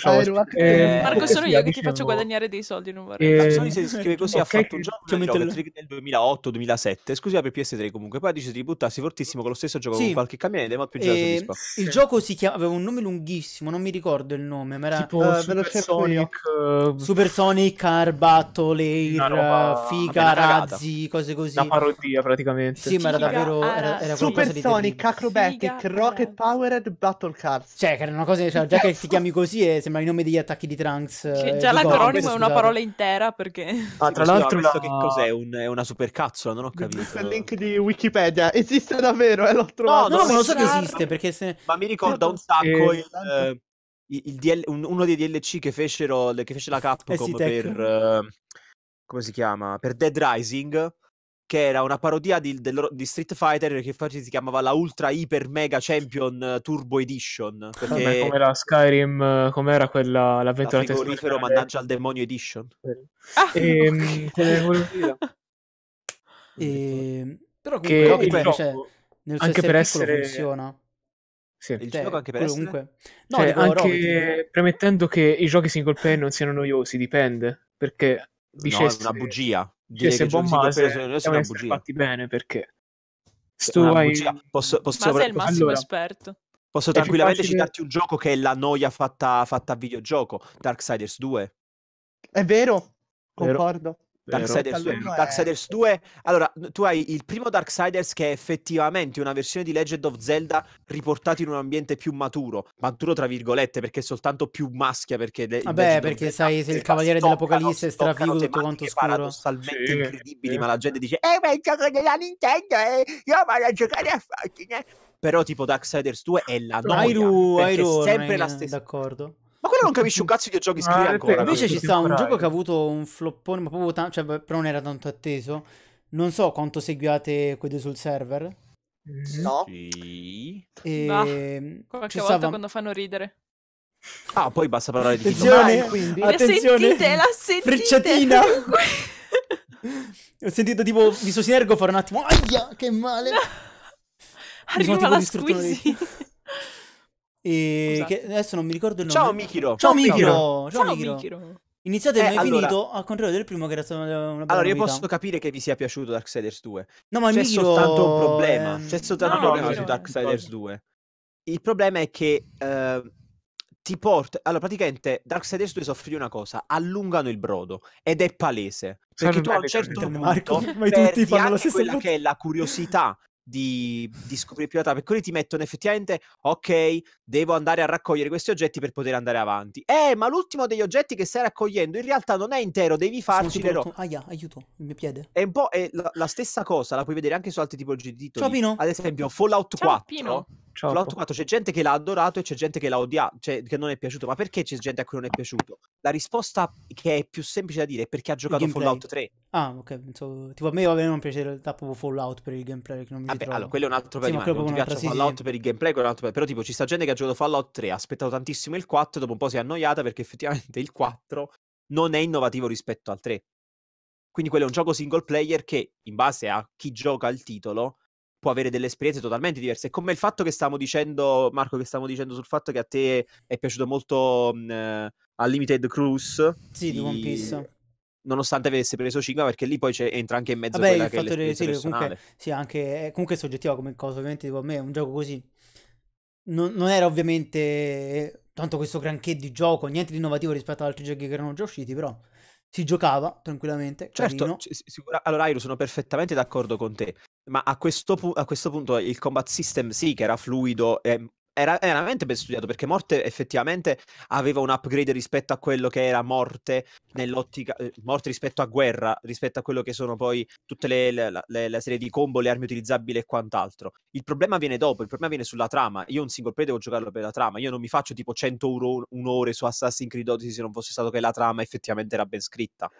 eh, Eh, Marco, sono io che ti faccio guadagnare dei soldi, non vorrei. Eh, Capsoni si scrive così, ha ok, fatto un gioco nel mette Rocket il- League nel 2008-2007, esclusiva per PS3 comunque, poi ha deciso di buttarsi fortissimo con lo stesso gioco Sì. con qualche camionete, ma più girato E soddisfa. il gioco si chiama, aveva un nome lunghissimo, non mi ricordo il nome, ma era Tipo Eh, lo Super. Sonic, eh, Super Sonic, Car Battle, Air, roba- Figa. Razzi, cose così. una parodia praticamente. Sì, ma era davvero era, era Super Sonic. Acrobatic, Rocket. Powered, Battle Cars. Cioè, che era una cosa, cioè, già che ti chiami così e sembra i nomi degli attacchi di Trunks. Eh, già l'acronimo è una parola intera perché... Ah, tra l'altro l'altro, la- che cos'è? Un- è una supercazzola, non ho capito. Il link di Wikipedia esiste davvero, eh, l'ho trovato. No, no, ma lo so che esiste perché se... Ma mi ricorda un sacco Eh, il, eh, il- il DL un- uno dei DLC che fecero che fece la Capcom Eh sì, per eh, come si chiama? Per Dead Rising che era una parodia di, del- di Street Fighter che infatti si chiamava la Ultra Hyper Mega Champion Turbo Edition. Vabbè, Perché come la Skyrim, com'era quella la l'avventura frigorifero testimoniale. mannaggia al demonio Edition. Ah, Ehm, che volevo dire? E... Però Che comunque Rocket, gioco, cioè, nel suo anche per essere- funziona. Sì. Il Cioè, gioco anche per quello essere... comunque... No, Cioè, dico anche dico- premettendo che i giochi single player non siano noiosi, dipende. Perché No, è dicesse, una bugia. Dire che buon giochi single Mase è una bugia. fatti bene perché se È tu una hai... Posso, posso, ma sei il massimo allora- esperto. posso è tranquillamente facile- citarti un gioco che è la noia fatta, fatta a videogioco, Darksiders 2. È vero, Vero. concordo. Darksiders 2. Allora è- Darksiders 2. Allora, tu hai il primo Darksiders che è effettivamente una versione di Legend of Zelda riportato in un ambiente più maturo. Maturo tra virgolette, perché è soltanto più maschia. Perché le- il Vabbè, perché Zelda sai, sei il cavaliere dell'Apocalisse, toccano strafigo, tutto quanto scuro. paradossalmente Sì, incredibili, sì. ma la gente dice: Eh, ma è il gioco della Nintendo, eh, io vado a giocare a fucking. eh." Però, tipo, Darksiders 2 è la noia. Airu, perché Airu, è sempre è la stessa. d'accordo. Ma quello non capisce un cazzo di giochi Ah, scrive ancora. Invece ci sta un gioco che ha avuto un floppone, ma proprio tan- cioè, però non era tanto atteso. Non so quanto seguiate quelli sul server. Mhm. No? Sì. E Ah, Qualche volta stava- quando fanno ridere. Ah, poi basta parlare di Attenzione, Mai, quindi? La attenzione, sentite, la sentite. frecciatina. Ho sentito tipo viso sinergo fare un attimo. Aia, che male. Mi sono Arriva la squeezy. E che adesso non mi ricordo il nome. Ciao Mikiro. Ciao Mikiro. Mikiro. Ciao Mikiro. Mikiro. Iniziate Eh, mai allora- finito al contrario del primo che era stata una bella Allora, io novità. posso capire che vi sia piaciuto Darksiders 2. No, ma C'è Mikiro soltanto un problema. è- C'è soltanto No, un problema su Darksiders 2. Il problema è che eh, ti porta. Allora, praticamente Darksiders 2 soffre di una cosa: allungano il brodo. Ed è palese. Perché Salve tu a un certo punto Marco, ma tutti fanno la stessa quella battuta. che è la curiosità di, di scoprire più la trama. Per cui ti mettono effettivamente, ok, devo andare a raccogliere questi oggetti per poter andare avanti. Eh, ma l'ultimo degli oggetti che stai raccogliendo in realtà non è intero, devi farci le rotto- ro- Aia, aiuto, il mio piede. È un po' è la, la stessa cosa, la puoi vedere anche su altre tipologie di titoli. Ciao, Pino. Ad esempio, Fallout Ciao, 4. Pino. Ciao. Fallout 4 c'è gente che l'ha adorato e c'è gente che l'ha odiato, cioè che non è piaciuto. Ma perché c'è gente a cui non è piaciuto? La risposta che è più semplice da dire è perché ha giocato. Fallout 3. Ah, ok, pensavo... Tipo a me va bene non piace in realtà proprio Fallout per il gameplay che non mi Vabbè, allora, quello è un altro Sì, paio ma di maniche. quello Non ti piace un'altra- Fallout sì, sì. per il gameplay, quello è un altro. Però tipo ci sta gente che ha giocato Fallout 3, ha aspettato tantissimo il 4, dopo un po' si è annoiata perché effettivamente il 4 non è innovativo rispetto al 3. Quindi quello è un gioco single player che, in base a chi gioca il titolo, può avere delle esperienze totalmente diverse. È come il fatto che stiamo dicendo, Marco, che stiamo dicendo sul fatto che a te è piaciuto molto mh, eh, Unlimited Cruise. Sì, di One Piece. Nonostante avesse preso 5, perché lì poi c'è- entra anche in mezzo Vabbè, quella il che è l'esperienza sì, comunque, sì, anche, è comunque è soggettiva come cosa, ovviamente tipo a me è un gioco così. Non, non era ovviamente tanto questo granché di gioco, niente di innovativo rispetto ad altri giochi che erano già usciti, però si giocava tranquillamente, Certo, si- sicura- allora Airo sono perfettamente d'accordo con te, ma a questo, pu- a questo punto il combat system sì che era fluido, ehm, era, era veramente ben studiato perché Morte effettivamente aveva un upgrade rispetto a quello che era Morte nell'ottica, eh, Morte rispetto a Guerra, rispetto a quello che sono poi tutte le, le- la, le- la serie di combo, le armi utilizzabili e quant'altro. Il problema viene dopo, il problema viene sulla trama. Io un single player devo giocarlo per la trama, io non mi faccio tipo 100 euro, un'ore su Assassin's Creed Odyssey se non fosse stato che la trama effettivamente era ben scritta.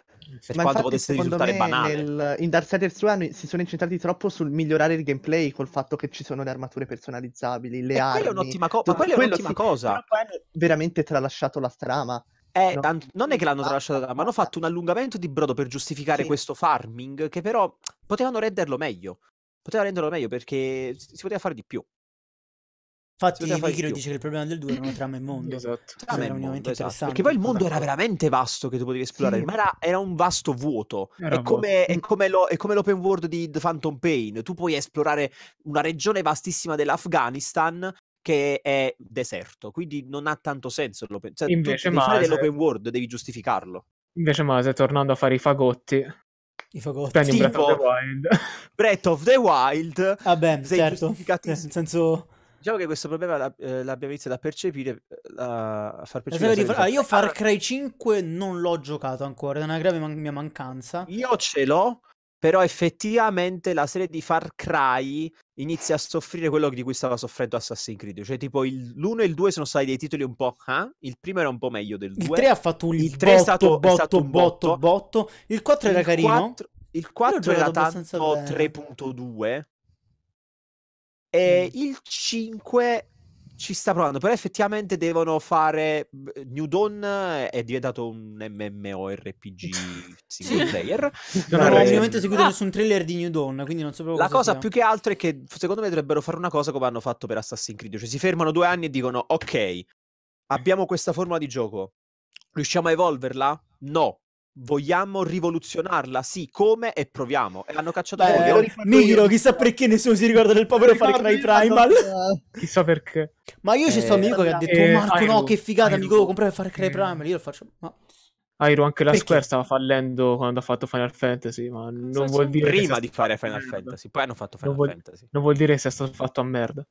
Per Ma quanto infatti, potesse risultare me, banale. nel- in Darksiders 2 hanno- si sono incentrati troppo sul migliorare il gameplay col fatto che ci sono le armature personalizzabili, le E armi. Un'ottima cosa, ma quella è un'ottima sì, cosa. Però poi hanno veramente tralasciato la trama. Eh, No. an- non è che l'hanno da- ma hanno fatto un allungamento di brodo per giustificare Sì. questo farming che però potevano renderlo meglio. Poteva renderlo meglio perché si poteva fare di più. Infatti più. dice che il problema del 2 era una trama e mondo. Esatto. Trama era mondo, minimamente esatto. interessante. Perché poi il mondo era veramente vasto che tu potevi esplorare, Sì. ma era, era un vasto vuoto. Era È come, è, come lo- è come l'open world di The Phantom Pain. Tu puoi esplorare una regione vastissima dell'Afghanistan che è deserto, quindi non ha tanto senso. l'open- Cioè, tu Invece fare Mase- dell'open world, devi giustificarlo. Invece Mase, tornando a fare i fagotti, I fagotti. prendi Breath of the Wild. Breath of the Wild Vabbè, sei certo. Giustificatissimo. Nel senso... Diciamo che questo problema eh, l'abbiamo iniziato a percepire, eh, a far percepire. di ah, io Far Cry 5 non l'ho giocato ancora, è una grave man- mia mancanza. Io ce l'ho, però effettivamente la serie di Far Cry inizia a soffrire quello di cui stava soffrendo Assassin's Creed. Cioè, tipo, l'1 e il 2 sono stati dei titoli un po'. ah? Il primo era un po' meglio del 2. Il 3 ha fatto un Il botto, 3 è stato- è botto, stato un botto, botto. botto. Il 4 era Il carino. 4 il 4 giocato era tanto bene. 3.2 e Mm. il 5 ci sta provando, però effettivamente devono fare b- New Dawn è diventato un MMORPG single player. Non Non è ho recente. minimamente seguito Ah. nessun trailer di New Dawn, quindi non so proprio La cosa cosa sia. più che altro è che secondo me dovrebbero fare una cosa come hanno fatto per Assassin's Creed, cioè si fermano due anni e dicono ok, abbiamo questa formula di gioco, riusciamo a evolverla? No. Vogliamo rivoluzionarla? Sì, come? E proviamo. E hanno cacciato Beh, fuori. io. chissà perché nessuno si ricorda del povero Far Cry Primal. Chissà perché. Ma io c'è sto Eh, amico che ha detto: eh, "Oh, Marco, no, Iron- che figata, amico, devo comprare Far Cry eh. Primal. Io lo faccio. Ma Airo, anche la Perché? Square stava fallendo quando ha fatto Final Fantasy, ma non Sì, vuol dire che Prima di fare Final. Fantasy, poi hanno fatto Final vuol- Fantasy. Non vuol dire che sia stato fatto a merda.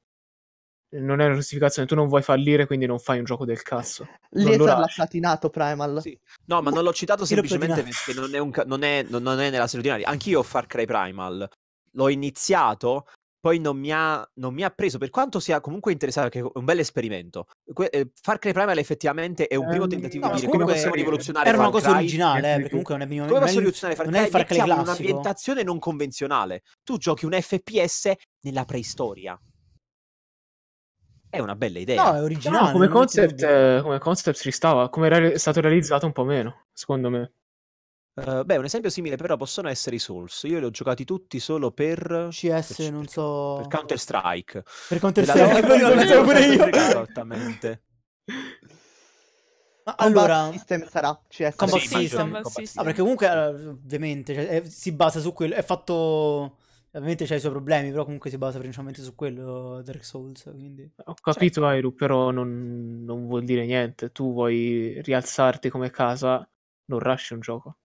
Non è una giustificazione, tu non vuoi fallire, quindi non fai un gioco del cazzo. Liesar l'ha platinato Primal. Sì. No, ma non l'ho citato semplicemente perché non è, un ca- non è- non- non è nella serie ordinaria. Anch'io ho Far Cry Primal. L'ho iniziato, poi non mi ha, non mi ha preso, per quanto sia comunque interessante, perché è un bel esperimento. Que- eh, Far Cry Primal effettivamente è un primo Ehm, tentativo no, di dire come possiamo rivoluzionare era una cosa Cry. originale, eh, perché comunque non è minimamente. Come non è posso il- rivoluzionare Far non Cry? è il Far Cry classico. un'ambientazione non convenzionale. Tu giochi un FPS nella preistoria. È una bella idea. No, è originale. No, come non concept, eh, come concept ci stava, come era è stato realizzato un po' meno, secondo me. Eh, beh, un esempio simile però possono essere i Souls. Io li ho giocati tutti solo per... CS, per- non per- so. Per Counter Strike. Per Counter Strike, quello lo pensavo pure io. Esattamente. Ma allora, System sarà CS. Combat Sì, System. Combat Combat System. Ah, perché comunque, eh, ovviamente, cioè, eh, si basa su quello. È fatto. Ovviamente c'ha i suoi problemi, però comunque si basa principalmente su quello Dark Souls. Quindi. Ho capito, Airu, però non, non vuol dire niente. Tu vuoi rialzarti come casa, non rusci un gioco.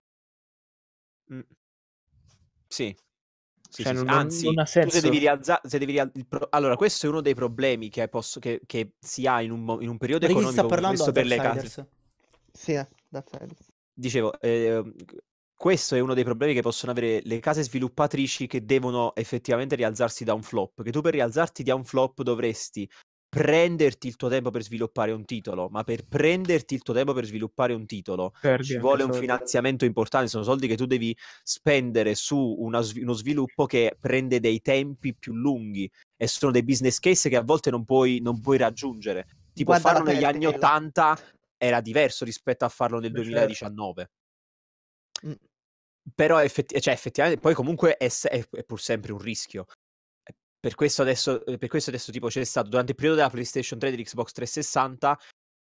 Mm. Sì. Sì, Cioè, sì, sì. non- Anzi, non se senso. devi rialzare, se devi rial- il pro- allora questo è uno dei problemi che, posso- che- che si ha in un, in un periodo Ma sta economico come parlando? questo per le case. Sì, eh, Darksiders. Dicevo, eh, questo è uno dei problemi che possono avere le case sviluppatrici che devono effettivamente rialzarsi da un flop. Che tu per rialzarti da un flop dovresti prenderti il tuo tempo per sviluppare un titolo, ma per prenderti il tuo tempo per sviluppare un titolo Perdi ci vuole un finanziamento importante, sono soldi che tu devi spendere su svi- uno sviluppo che prende dei tempi più lunghi e sono dei business case che a volte non puoi, non puoi raggiungere. Tipo Guarda farlo negli anni Telltale. 80 era diverso rispetto a farlo nel Beh, certo. 2019. Però effetti- cioè, effettivamente poi comunque è, se- è- pur sempre un rischio. Eh, Per questo adesso, eh, per questo adesso tipo c'è stato durante il periodo della PlayStation 3 e dell'Xbox 360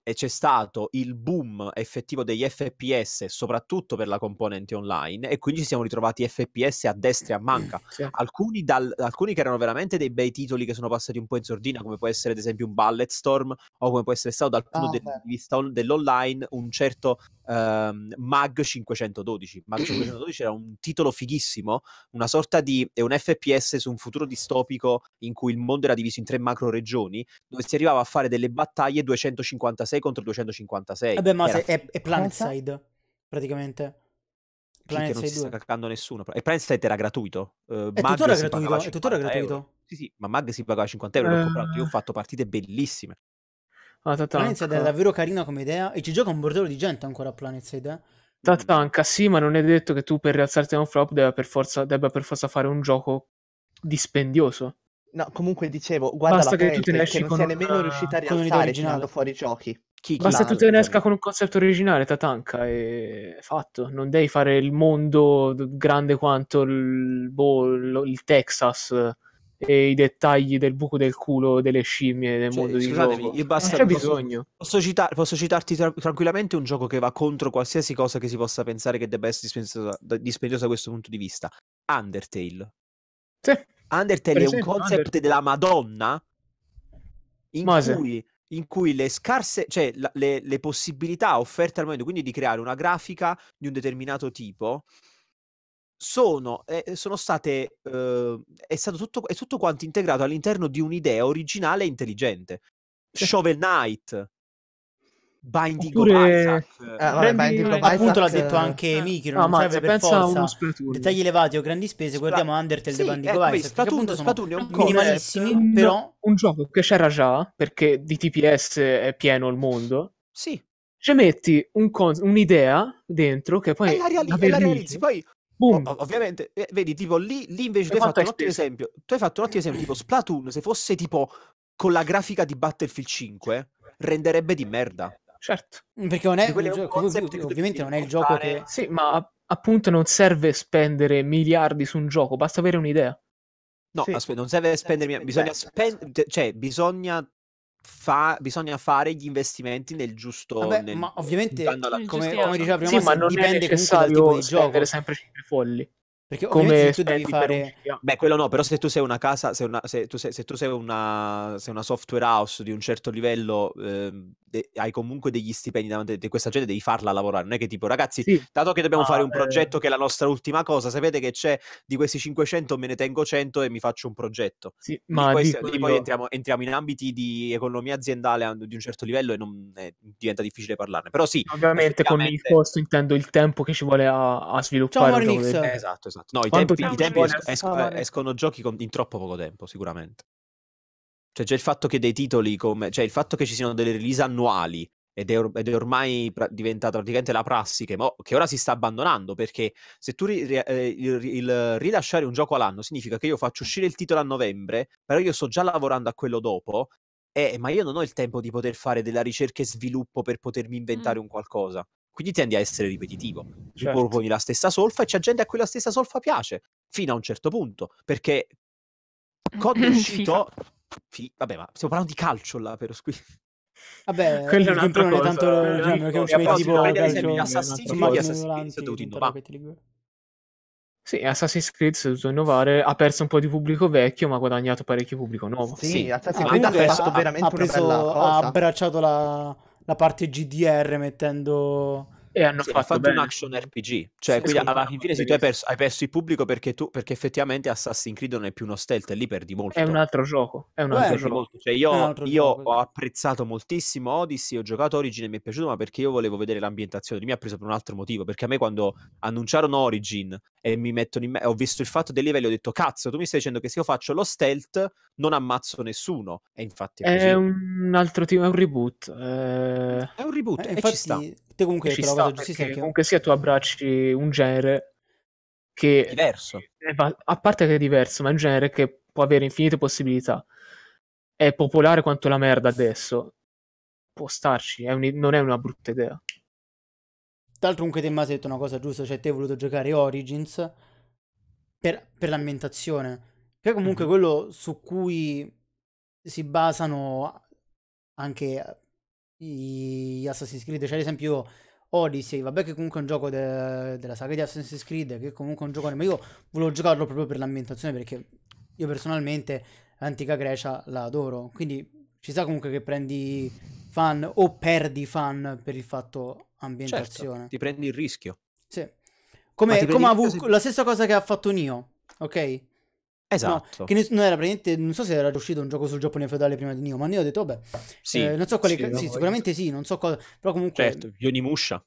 e c'è stato il boom effettivo degli FPS, soprattutto per la componente online, e quindi ci siamo ritrovati FPS a destra e a manca. Sì. Alcuni, dal- alcuni che erano veramente dei bei titoli che sono passati un po' in sordina, come può essere ad esempio un Bulletstorm, o come può essere stato dal punto Ah, di vista on- dell'online un certo ehm, Mag 512. Mag 512 era un titolo fighissimo, una sorta di è un FPS su un futuro distopico in cui il mondo era diviso in tre macro regioni, dove si arrivava a fare delle battaglie 256 contro 256. Vabbè, ma Era se- è, è PlanetSide, praticamente. Che non si sta 2. caccando nessuno. E PlanetSide era gratuito. eh, È tuttora gratuito, è tuttora 50 euro. gratuito. Sì, sì, ma Mag si pagava 50 euro. L'ho comprato. Io ho fatto partite bellissime. Ah, PlanetSide è davvero carina come idea e ci gioca un bordello di gente ancora a PlanetSide, eh. Tatanka, sì, ma non è detto che tu per rialzarti da un flop debba per forza, debba per forza fare un gioco dispendioso. No, comunque dicevo, guarda Basta la che tu te ne esci che non con sia una- nemmeno riuscita a rialzare originale. tirando fuori giochi. Chi, chi Basta che tu te ne esca con un concept originale, Tatanka, e è fatto. Non devi fare il mondo grande quanto il, boh, il Texas i dettagli del buco del culo delle scimmie nel Cioè, mondo di gioco. io basta- non c'è posso- bisogno. Posso, citar- posso citarti tra- tranquillamente un gioco che va contro qualsiasi cosa che si possa pensare che debba essere dispendiosa da, dispendiosa da questo punto di vista. Undertale. Sì, Undertale Per è un concept Undertale. della Madonna in cui, in cui le scarse, cioè la- le, le possibilità offerte al momento, quindi di creare una grafica di un determinato tipo, sono, eh, sono state, eh, è stato tutto, è tutto quanto integrato all'interno di un'idea originale e intelligente. Shovel Knight, Binding Oppure- of Isaac. Eh, vabbè, Binding of Appunto l'ha Isaac, detto eh, anche eh. Miki, No, non ma serve se per pensa a uno forza dettagli elevati o grandi spese, Spla- guardiamo Undertale Sì, The Binding ecco, of Isaac, Splatoon- appunto sono Splatoon è un minimalissimi, un, però un gioco che c'era già perché di TPS è pieno il mondo. Sì, Ci metti un con- un'idea dentro che poi e la, reali- la e realizzi. Poi Boom. Ovviamente, eh, vedi, tipo lì, lì invece tu hai fatto un ottimo esempio. Tu hai fatto un ottimo esempio, tipo Splatoon, se fosse tipo con la grafica di Battlefield 5, renderebbe di merda. Certo. Perché non è, un gioco- ovviamente non è il gioco che... Sì, ma appunto non serve spendere miliardi su un gioco, basta avere un'idea. No, Sì. aspetta, non serve spendere, bisogna spendere, cioè bisogna, fa- bisogna fare gli investimenti nel giusto... Vabbè, nel- ma ovviamente, come, come diceva prima, Sì, ma non è dipende comunque dal tipo necessario di gioco. spendere sempre cifre folli. Perché Come tu devi un fare... Beh, quello no, però se tu sei una casa, se, una- se tu, sei, se tu sei una, sei una software house di un certo livello, de- hai comunque degli stipendi davanti di questa gente, devi farla lavorare. Non è che tipo, ragazzi, Sì, dato che dobbiamo ma, fare un eh, progetto che è la nostra ultima cosa, sapete che c'è di questi 500 me ne tengo 100 e mi faccio un progetto. sì, Lì, ma poi, dico lì poi entriamo, entriamo in ambiti di economia aziendale a- di un certo livello e non, eh, diventa difficile parlarne. Però sì, ovviamente con il effettivamente- costo intendo il tempo che ci vuole a, a sviluppare del- Eh, esatto, esatto. No, i Quanto tempi, i tempi es- esco- escono giochi con- in troppo poco tempo, sicuramente. Cioè, già il fatto che dei titoli come... Cioè, il fatto che ci siano delle release annuali ed è, or- ed è ormai pra- diventata praticamente la prassi che, mo- che ora si sta abbandonando, perché se tu ri- eh, il, il rilasciare un gioco all'anno significa che io faccio uscire il titolo a novembre, però io sto già lavorando a quello dopo, eh, ma io non ho il tempo di poter fare della ricerca e sviluppo per potermi inventare Mm. un qualcosa. Quindi tendi a essere ripetitivo. Certo. proponi la stessa solfa e c'è gente a cui la stessa solfa piace, fino a un certo punto, perché COD è uscito... Fi- Vabbè, ma stiamo parlando di calcio là, per squi... Vabbè, Quella è un'altra non è cosa, tanto è il un'altra genere che non ci storia, vedi però tipo calcio Assassin's Creed, Assassin's Creed contro innovare. Sì, Assassin's Creed si è dovuto innovare, ha perso un po' di pubblico vecchio, ma ha guadagnato parecchio pubblico nuovo. Sì, Sì, Assassin's ma Creed ha fatto ha, veramente ha una preso, bella ha abbracciato la, la parte GDR mettendo... E hanno Sì, ha fatto fatto un action RPG, cioè Sì, quindi sì, alla fine sì, tu hai perso, hai perso il pubblico perché tu perché effettivamente Assassin's Creed non è più uno stealth e lì perdi molto. È un altro gioco, è un Beh, altro Perdi gioco. molto. Cioè, io, altro io gioco, ho apprezzato moltissimo Odyssey, ho giocato Origin e mi è piaciuto, ma perché io volevo vedere l'ambientazione. Mi ha preso per un altro motivo. Perché a me, quando annunciarono Origin e mi mettono in me- ho visto il fatto dei livelli, ho detto: Cazzo, tu mi stai dicendo che se io faccio lo stealth non ammazzo nessuno. E infatti è così. È un altro tipo, è un reboot. eh, È un reboot Eh, e ci sta. te comunque ci sta cosa giustissima che comunque sia tu abbracci un genere che Diverso. è a parte che è diverso, ma è un genere che può avere infinite possibilità. È popolare quanto la merda adesso. Può starci, è un- non è una brutta idea. Tra l'altro comunque te mi hai detto una cosa giusta, cioè te hai voluto giocare Origins per, per l'ambientazione, che è comunque Mhm. quello su cui si basano anche gli Assassin's Creed, cioè ad esempio Odyssey, vabbè che comunque è un gioco de- della saga di Assassin's Creed, che è comunque un gioco, ma io volevo giocarlo proprio per l'ambientazione perché io personalmente l'antica Grecia la adoro, quindi ci sa comunque che prendi fan o perdi fan per il fatto ambientazione. Certo, ti prendi il rischio. Sì. Come, come ha prendi- avuto la stessa cosa che ha fatto Nio, ok? Esatto. No, che ne- non era praticamente, non so se era uscito un gioco sul Giappone feudale prima di Nio, ma Nio ha detto, vabbè, Sì, eh, non so quali, sì, ca- no, sì, sicuramente sì, non so cosa, però comunque, certo, Yonimusha.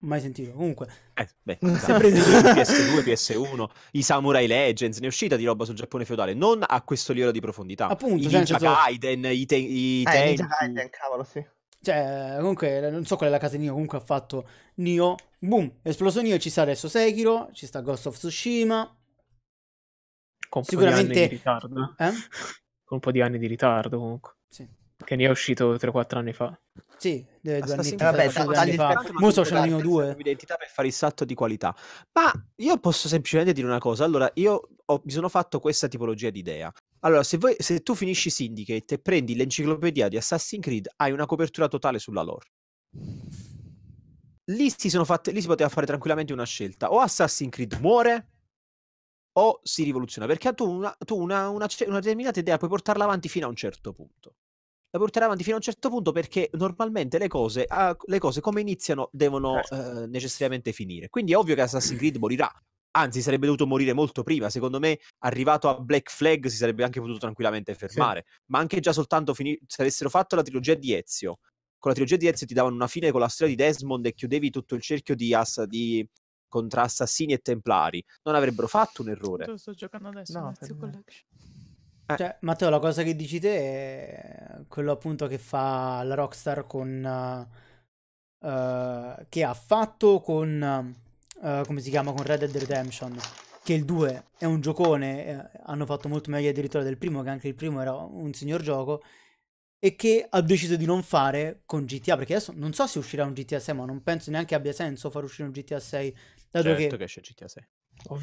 mai sentito, comunque, Eh, beh, Sempre di- PS2, PS1, i Samurai Legends, ne è uscita di roba sul Giappone feudale, non a questo livello di profondità. Appunto, I cioè, Ninja Gaiden, i, te- i Eh, Ninja. Gaiden, cavolo, sì. Cioè, comunque, non so qual è la casa di Nio, comunque ha fatto Nio, boom, esploso Nio, ci sta adesso Sekiro, ci sta Ghost of Tsushima, Con un po' di anni Sicuramente- di ritardo. eh? Con un po' di anni di ritardo comunque. Sì. Che ne è uscito 3-4 anni fa. Sì, due, due anni, due dagli anni fa. facendo le Nio 2. identità per fare il salto di qualità. Ma io posso semplicemente dire una cosa. Allora, io ho- mi sono fatto questa tipologia di idea. Allora, se, voi- se tu finisci Syndicate e prendi l'enciclopedia di Assassin's Creed, hai una copertura totale sulla lore. Lì si, sono fatte, lì si poteva fare tranquillamente una scelta. O Assassin's Creed muore o si rivoluziona. Perché tu una, tu una, una una determinata idea puoi portarla avanti fino a un certo punto. La porterai avanti fino a un certo punto perché normalmente le cose, ah, le cose come iniziano devono eh, necessariamente finire. Quindi è ovvio che Assassin's Creed morirà. Anzi, sarebbe dovuto morire molto prima. Secondo me, arrivato a Black Flag, si sarebbe anche potuto tranquillamente fermare. Ma anche già soltanto fini- se avessero fatto la trilogia di Ezio, con la trilogia di Ezio ti davano una fine con la storia di Desmond e chiudevi tutto il cerchio di, ass- di contra assassini e templari. Non avrebbero fatto un errore. Lo sto giocando adesso, No, Ezio. Collection. Cioè, Matteo, la cosa che dici te è quello appunto che fa la Rockstar con... eh, eh, che ha fatto con eh, come si chiama, con Red Dead Redemption, che il 2 è un giocone, eh, hanno fatto molto meglio addirittura del primo, che anche il primo era un signor gioco, e che ha deciso di non fare con GTA, perché adesso non so se uscirà un GTA 6, ma non penso neanche abbia senso far uscire un GTA 6, dato Certo che... che esce GTA 6.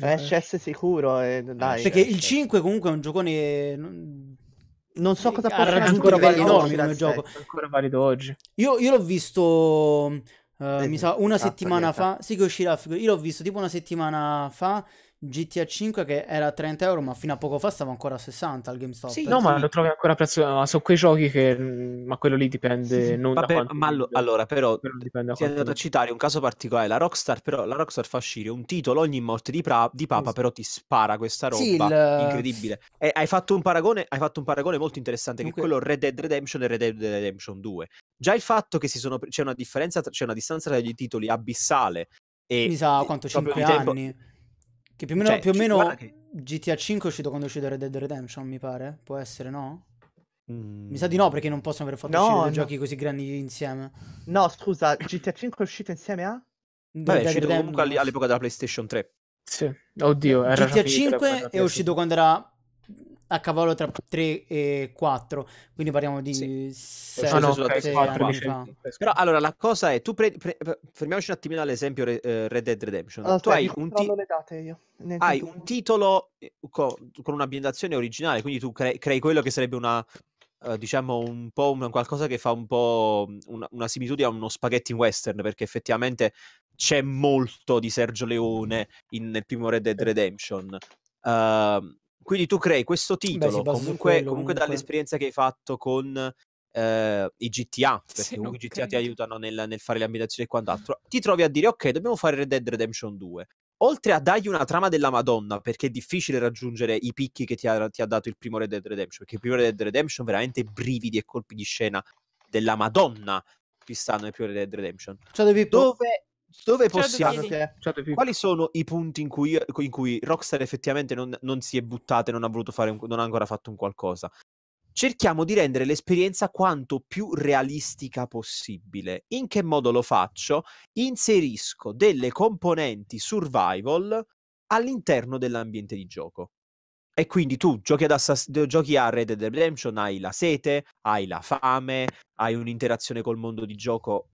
Esce sicuro, e dai. Perché il 5 comunque è un giocone... non- so cosa ha raggiunto ancora livelli valido enormi oggi come gioco. ancora valido oggi. Io, io l'ho visto, Eh, mi sa, una settimana fa. Sì, che uscirà. Io l'ho visto tipo una settimana fa. GTA 5 che era a 30 euro, ma fino a poco fa stava ancora a 60 al GameStop. Sì, No, ma lo trovi ancora a prezzo. Ma sono quei giochi che. mm, Ma quello lì dipende. Non da Vabbè, quanto ma vende, allora, però, da ti è andato a citare un caso particolare. La Rockstar, però, la Rockstar fa uscire un titolo ogni morte di, pra- di Papa, Sì. però ti spara questa roba Sì, il- incredibile. E hai fatto un paragone, hai fatto un paragone molto interessante, che è quello Red Dead Redemption e Red Dead Redemption 2. Già il fatto che si sono, c'è una differenza, tra- c'è una distanza tra i titoli abissale e Mi sa quanto proprio 5 di tempo- anni. Che più o meno, Cioè, più o meno che- GTA 5 è uscito quando è uscito Red Dead Redemption, mi pare. Può essere, no? Mm. Mi sa di no, perché non possono aver fatto No, uscire no. giochi così grandi insieme. No, scusa, GTA 5 è uscito insieme a? Vabbè, è Red Dead uscito comunque all'epoca della PlayStation 3. Sì. Oddio, era GTA finita 5 quella è uscito quando era a cavallo tra 3 e 4, quindi parliamo di Sì. 6 Ah, no, quattro anni dici. fa. Però allora la cosa è, tu pre- pre- fermiamoci un attimino all'esempio Re- eh, Red Dead Redemption. Allora, tu hai un, ti- controllo le date io. Hai un titolo eh, co- con un'ambientazione originale, quindi tu cre- crei quello che sarebbe una, eh, diciamo, un po' un qualcosa che fa un po' una, una similitudine a uno spaghetti western, perché effettivamente c'è molto di Sergio Leone in- nel primo Red Dead Redemption. Ehm, quindi tu crei questo titolo, su comunque, quello, comunque dall'esperienza che hai fatto con eh, i GTA, perché comunque i GTA ti credo. aiutano nel, nel fare le ambientazioni e quant'altro, ti trovi a dire ok, dobbiamo fare Red Dead Redemption 2. Oltre a dargli una trama della Madonna, perché è difficile raggiungere i picchi che ti ha, ti ha dato il primo Red Dead Redemption, perché il primo Red Dead Redemption veramente brividi e colpi di scena della Madonna ci stanno nel primo Red Dead Redemption. Ciao De Pippo. Dove, dove Ciao, possiamo... Pippo. Quali sono i punti in cui, in cui Rockstar effettivamente non, non si è buttata e non ha voluto fare un- non ha ancora fatto un qualcosa? Cerchiamo di rendere l'esperienza quanto più realistica possibile. In che modo lo faccio? Inserisco delle componenti survival all'interno dell'ambiente di gioco. E quindi tu giochi, ad Assass- giochi a Red Dead Redemption, hai la sete, hai la fame, hai un'interazione col mondo di gioco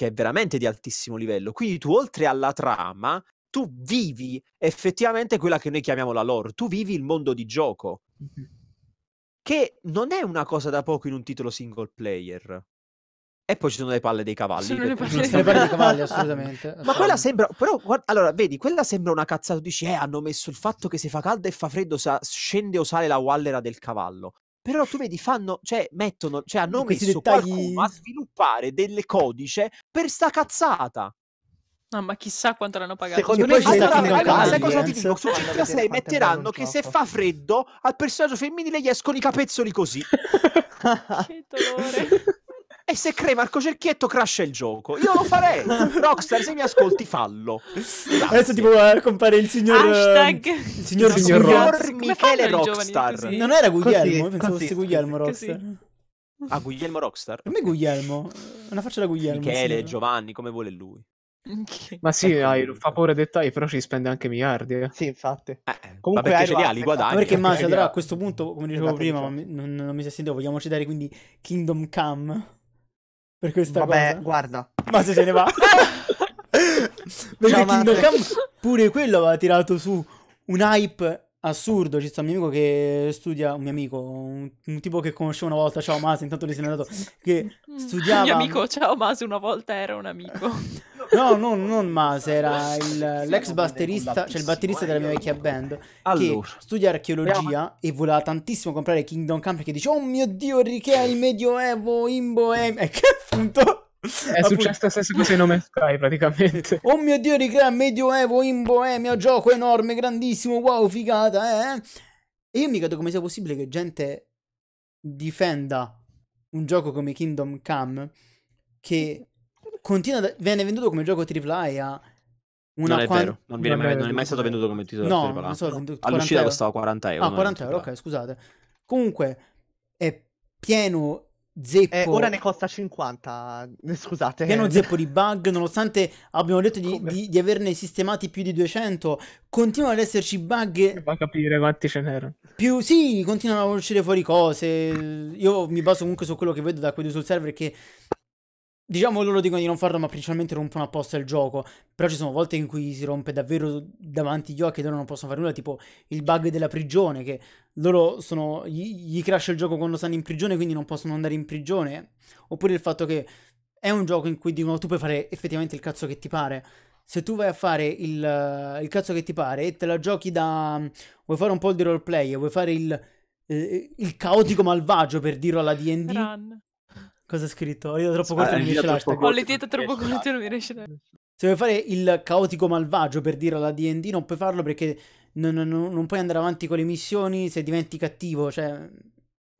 che è veramente di altissimo livello. Quindi tu, oltre alla trama, tu vivi effettivamente quella che noi chiamiamo la lore. Tu vivi il mondo di gioco, che non è una cosa da poco in un titolo single player. E poi ci sono le palle dei cavalli. Sono le palle di cavalli, assolutamente. ma quella sembra, però, guarda, allora, vedi, quella sembra una cazzata. Tu dici, eh, hanno messo il fatto che se fa caldo e fa freddo sa- scende o sale la wallera del cavallo. Però tu vedi, fanno, cioè, mettono, cioè, hanno Questi messo dettagli- qualcuno a sviluppare delle codice per sta cazzata. No, ma chissà quanto l'hanno pagato. Secondo me allora, Kingdom allora, Come sai cosa ti dico? Su GTA vedete 6 quanto è metteranno che se fa freddo al personaggio femminile gli escono i capezzoli così. Che dolore. e se crei Marco Cerchietto crasha il gioco. Io lo farei. Rockstar, se mi ascolti, fallo. Adesso tipo eh, compare il signor... eh, Hashtag. Il signor, Il signor signor Michele Rockstar. così? Non era Guglielmo, Così, pensavo così, fosse Guglielmo così. Rockstar. Ah, Guglielmo Rockstar. Per me è Guglielmo, una faccia da Guglielmo. Michele, sì. Giovanni, come vuole lui. Ma sì, Ecco, comunque. fa pure dettagli, però ci spende anche miliardi. eh. Sì, infatti. Eh, Comunque ma perché hai ce li ha, li guadagni. Ma perché Ok, immagino allora via. a questo punto, come dicevo Esatto, prima, diciamo. non, non mi si è sentito, vogliamo citare quindi Kingdom Come per questa Vabbè, cosa. guarda. Ma se se ne va. Perché Ciao, Kingdom. Come pure quello aveva tirato su un hype assurdo. Ci sta un mio amico che studia, un mio amico, un, un tipo che conoscevo una volta, ciao Masi, intanto lui se n'è andato, che studiava... Mm. Mio amico, ciao Masi, una volta era un amico. No, no, non Mas, era il- l'ex batterista, cioè il batterista della mia vecchia band, Allora. che studia archeologia e voleva tantissimo comprare Kingdom Come perché dice, oh mio Dio, Enrique, il Medioevo in Bohemia, e che appunto... È successa la stessa cosa in Nome Sky, praticamente. Oh mio Dio, ricrea Medioevo in Bohemia, gioco enorme, grandissimo, wow, figata, eh? E io mi chiedo come sia possibile che gente difenda un gioco come Kingdom Come che continua viene venduto come gioco AAA a una Non è quan- vero, non, viene Non mai- è non è mai stato venduto come titolo No, AAA. non so, venduto 40 All'uscita costava 40 euro. Ah, non 40 era euro, ok, scusate. Comunque è pieno zeppo. Eh, ora ne costa 50. eh, Scusate. pieno zeppo di bug, nonostante abbiamo detto di, di- di averne sistemati più di 200, continuano ad esserci bug Fa capire quanti ce n'erano. più... Sì, continuano a uscire fuori cose. Io mi baso comunque su quello che vedo da quelli sul server che... Diciamo loro dicono di non farlo, ma principalmente rompono apposta il gioco. Però ci sono volte in cui si rompe davvero davanti agli occhi e loro non possono fare nulla, tipo il bug della prigione, che loro sono... gli, gli crash il gioco quando stanno in prigione, quindi non possono andare in prigione. Oppure il fatto che è un gioco in cui dicono tu puoi fare effettivamente il cazzo che ti pare. Se tu vai a fare il, il cazzo che ti pare e te la giochi da... vuoi fare un po' di roleplay e vuoi fare il, eh, il caotico malvagio per dirlo alla D&D... Cosa ha scritto? Io troppo Ah, corto non il mi riesce l'hashtag. Ho corto. le dita troppo corte, non mi riesce a... Se vuoi fare il caotico malvagio per dirlo alla D&D non puoi farlo perché non, non- non puoi andare avanti con le missioni se diventi cattivo, cioè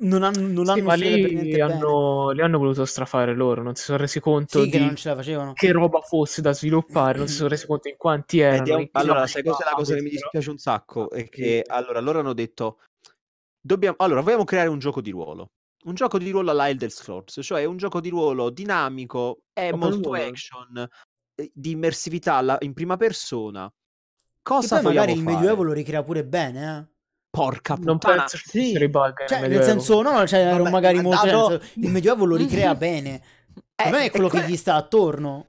non hanno, non Sì, hanno ma studiato per lì niente bene. hanno, li hanno voluto strafare loro, non si sono resi conto Sì, che di non ce la facevano. che roba fosse da sviluppare, non si sono resi conto in quanti erano. È un- in allora, sai cos'è la cosa che mi dispiace un sacco? È Sì. che allora loro hanno detto: dobbiamo, allora, vogliamo creare un gioco di ruolo. Un gioco di ruolo alla Elder Scrolls, cioè un gioco di ruolo dinamico, è Open molto world. action, eh, di immersività alla- in prima persona. E Cosa poi magari il Medioevo lo ricrea pure bene, eh. Porca Non puttana. penso ci Sì. Cioè, nel Medioevo. senso, no, no, cioè, Vabbè, magari ma molto... dato- nel senso, il Medioevo lo ricrea bene. Eh, problema è e quello che que- gli sta attorno.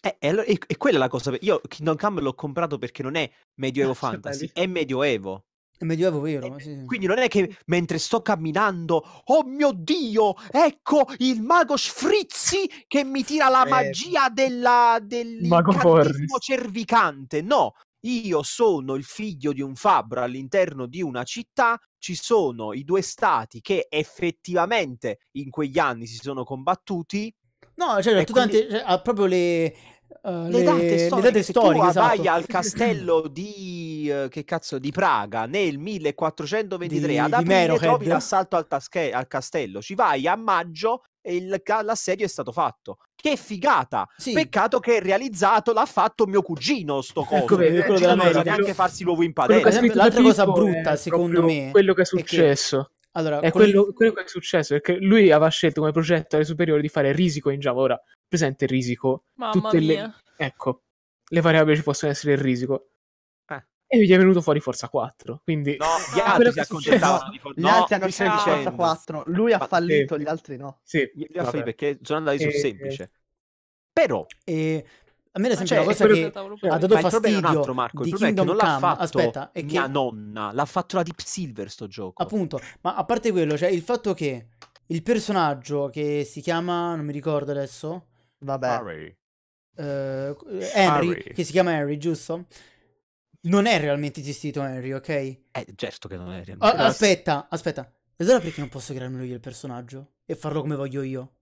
Eh, e, allora- e- e quella è la cosa. Io Kingdom Come l'ho comprato perché non è Medioevo Cazzo, Fantasy, è Medioevo. Il Medioevo vero, Eh, sì, sì. Quindi non è che mentre sto camminando, oh mio dio, ecco il mago Sfrizzi che mi tira la Eh. magia della, Forris. cervicante. No, io sono il figlio di un fabbro all'interno di una città. Ci sono i due stati che effettivamente in quegli anni si sono combattuti. No, cioè, E tu quindi- tante- cioè, ha proprio le... eh, Le date le storiche, date se storiche, tu esatto. vai al castello di, eh, che cazzo, di Praga nel 1423 Di- ad di aprile Merohead. trovi l'assalto al, tasche- al castello, ci vai a maggio e il l'assedio è stato fatto. Che figata! Sì. Peccato che realizzato l'ha fatto mio cugino sto coso. Ecco, quello Cioè, della non neanche farsi l'uovo in padella. l'altra cosa brutta, secondo me, quello che è è che- successo. Allora, È quello, quello che è successo perché lui aveva scelto come progetto alle superiori di fare risico in Java. Ora, presente il risico, Mamma tutte le, mia. ecco, le variabili ci possono essere il risico. Eh. E gli è venuto fuori Forza 4. Quindi No, gli No, altri si accontentavano di Gli altri hanno scelto dicendo? Forza 4. Lui ha fallito, gli altri no. sì, Gli- gli affari vabbè. perché sono andati sul Eh, semplice. Però, e a me ad esempio cioè, una è cosa che ha dato ma il problema è un fastidio altro, Marco. Il di problema è che Kingdom non l'ha Come, fatto aspetta, è mia che nonna, l'ha fatto la Deep Silver sto gioco. appunto, ma a parte quello, cioè il fatto che il personaggio che si chiama, non mi ricordo adesso, Vabbè. Harry. eh, Henry, Harry. che si chiama Henry, giusto? Non è realmente esistito Henry, ok? Eh, certo che non è realmente. aspetta, aspetta. E allora perché non posso crearmelo io il personaggio? E farlo come voglio io?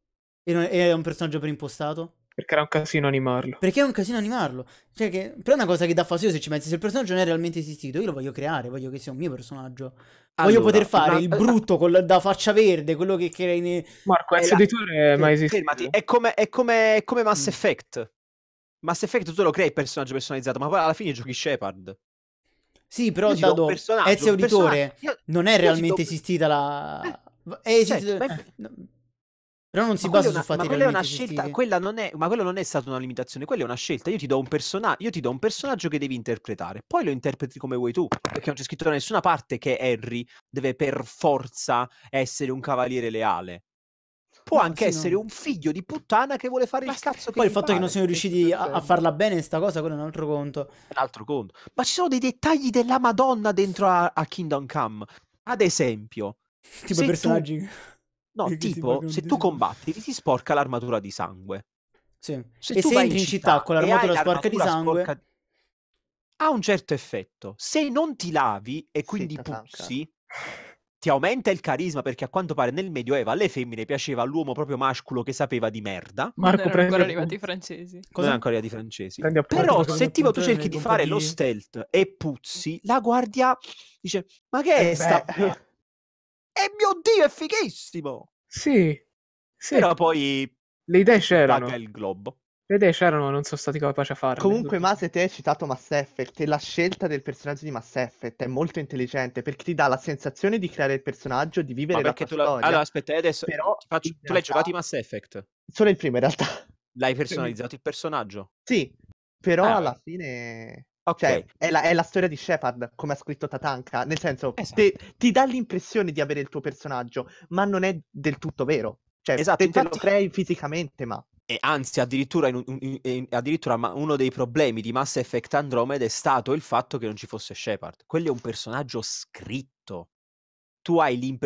E non- e è un personaggio preimpostato? Perché era un casino animarlo. Perché è un casino animarlo. Cioè, che però è una cosa che dà fastidio se ci pensi. Se il personaggio non è realmente esistito, io lo voglio creare, voglio che sia un mio personaggio. voglio Allora, poter fare una- il brutto col, da faccia verde, quello che crei nei... Marco, ex la- editore è mai esistito. Fermati, è come, è come, è come Mass Mm. Effect. Mass Effect tu lo crei il personaggio personalizzato, ma poi alla fine giochi Shepard. Sì, però Io ti do un dato personaggio, Ezio Auditore io- non è realmente do- esistita la... Eh, È esistita... certo, ma- eh, no. Però non si Ma basa quella su è una- fatti ma quella è una scelta, quella non è, ma quella non è stata una limitazione, quella è una scelta. Io ti do un personaggio, io ti do un personaggio che devi interpretare, poi lo interpreti come vuoi tu, perché non c'è scritto da nessuna parte che Harry deve per forza essere un cavaliere leale. Può No, anche sì, essere no. un figlio di puttana che vuole fare il Basta. cazzo che Poi il fatto che non pare. siano riusciti a, a farla bene sta cosa, quello è un altro conto. è un altro conto. Ma ci sono dei dettagli della Madonna dentro a, a Kingdom Come. Ad esempio, Tipo i tu- personaggi. No, si tipo, se tu combatti, ti si sporca l'armatura di sangue. Sì. Se E tu se vai entri in città con e l'armatura sporca di sangue- sporca- Ha un certo effetto. Se non ti lavi e quindi Tanca. puzzi, ti aumenta il carisma perché a quanto pare nel Medioevo alle femmine piaceva l'uomo proprio masculo che sapeva di merda. Non Marco, erano prendi ancora arrivati i francesi. Non Cosa? è ancora di francesi. Prendi. Però se tipo tu cerchi di fare lo stealth e puzzi, la guardia dice: Ma che è Eh, sta? beh. E mio dio, è fighissimo! Sì, sì, Però poi le idee c'erano. paga il globo. Le idee c'erano, non sono stati capaci a farle. Comunque, Mase, te hai citato Mass Effect e la scelta del personaggio di Mass Effect è molto intelligente perché ti dà la sensazione di creare il personaggio, di vivere la perché tua tu la... storia. Allora, aspetta, adesso Però, ti faccio- tu l'hai realtà- giocato in Mass Effect? Solo il primo, in realtà. L'hai personalizzato il personaggio? Sì, però Ah. alla fine... Ok. Cioè, è la, è la storia di Shepard, come ha scritto Tatanka. Nel senso, Esatto. te- ti dà l'impressione di avere il tuo personaggio, ma non è del tutto vero. Cioè, Esatto, te, te lo infatti- crei fisicamente, ma... E anzi, addirittura, in in- in- addirittura uno dei problemi di Mass Effect Andromeda è stato il fatto che non ci fosse Shepard. Quello è un personaggio scritto. Tu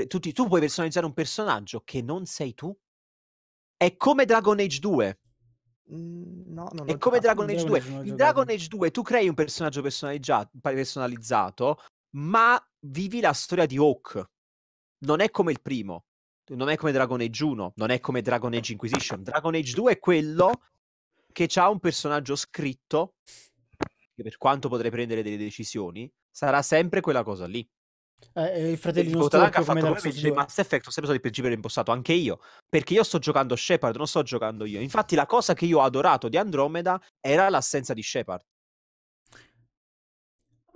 tu, ti- tu puoi personalizzare un personaggio che non sei tu. È come Dragon Age 2. Mm, No, non È come. Dragon Age Dragon 2. Age non ho In. Dragon Age 2 tu crei un personaggio personalizzato, personalizzato, ma vivi la storia di Hawk. Non è come il primo. Non è come Dragon Age 1, non è come Dragon Age Inquisition. Dragon Age 2 è quello che ha un personaggio scritto, che per quanto potrei prendere delle decisioni, sarà sempre quella cosa lì. Eh, il E fratellino storpio ha come fatto Dark come Souls dice 2. Mass Effect, ho sempre stato il principio impostato, anche io, perché io sto giocando Shepard, non sto giocando io. Infatti la cosa che io ho adorato di Andromeda era l'assenza di Shepard.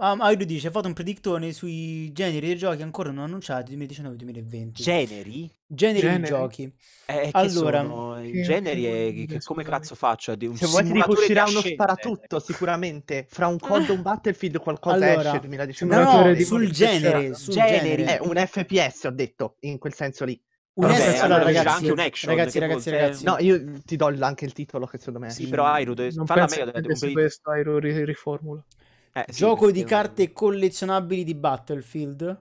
Ah, Aido dice, fate un predictone sui generi dei giochi ancora non annunciati 2019-2020. Generi? generi di giochi. Eh, che Allora, che- generi che e vuol che- come cazzo faccio? Di un Se vuoi ti dico uscirà uno sparatutto sicuramente. Fra un COD e un Battlefield qualcosa Allora, esce No, 2019. no, di sul genere, sul Generi. genere. È un FPS, ho detto, in quel senso lì. Un Vabbè, S- allora ragazzi, anche un action, ragazzi, ragazzi, vuol- ragazzi. No, io ti do anche il titolo che secondo me... Sì, però Airu, deve- Non falla meglio. che deve- un- questo Airo ri- riformula. Eh, sì, Gioco di carte collezionabili di Battlefield.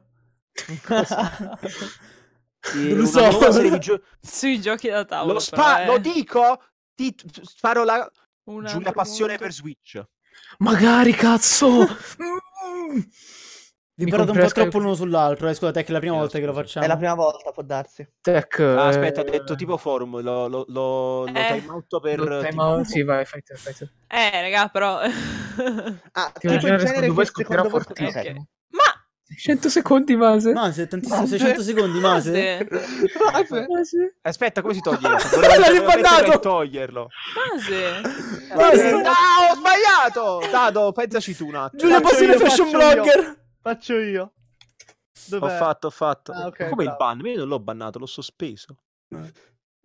Sì, Non lo una so. gio- Sui giochi da tavolo. Lo, spa- però, lo eh. dico! Ti sparo la Un Giulia Passione mondo. per Switch. Magari, cazzo! Mm. Vi Mi parlate un po' troppo l'uno sull'altro. Eh, scusate, è che è la prima Chiedo volta che lo scusa. facciamo. È la prima volta, può darsi. Tech, Ah, eh, aspetta, ho detto tipo forum, lo, lo, lo, lo Eh. time out per... lo time tipo- out- Sì, vai, fai te, fai te. Eh, raga, però... Ah, Ti tipo il genere secondo voi voi... fortissimo. Ok. Ma... 100 secondi, Mase? Mase, tantissimo, 600 secondi, Mase. Base, Mase? Aspetta, come si toglie? L'ha per toglierlo. base. Mase. No, ho sbagliato! Dado, pensaci tu un attimo. Giulia Passione io, Fashion. Blogger. Faccio io. Ho Dov'è? fatto, ho fatto. Ah, ok, Ma come il bravo. ban? Io non l'ho bannato, l'ho sospeso.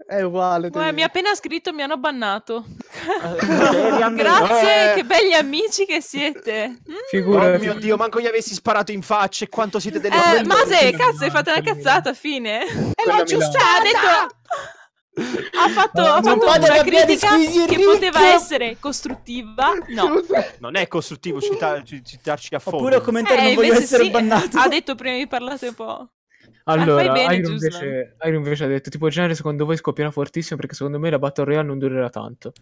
È uguale. Guarda, mi ha appena scritto mi hanno bannato. Grazie, Grazie, che belli amici che siete. Mm? Oh Figurati. mio dio, manco gli avessi sparato in faccia e quanto siete delle Eh. Mase, Milano, cazzo, hai fatto una cazzata, fine. L'ho Milano. aggiustata, ha detto... Ha fatto, ha fatto una critica che poteva essere costruttiva. No. Non è costruttivo cita- ci- citarci a fondo. Oppure ho commentato Eh, non voglio essere sì, bannato. Ha detto prima di parlare un po'. Allora, fai bene, Iron, invece, Iron invece ha detto tipo genere secondo voi scoppierà fortissimo perché secondo me la Battle Royale non durerà tanto.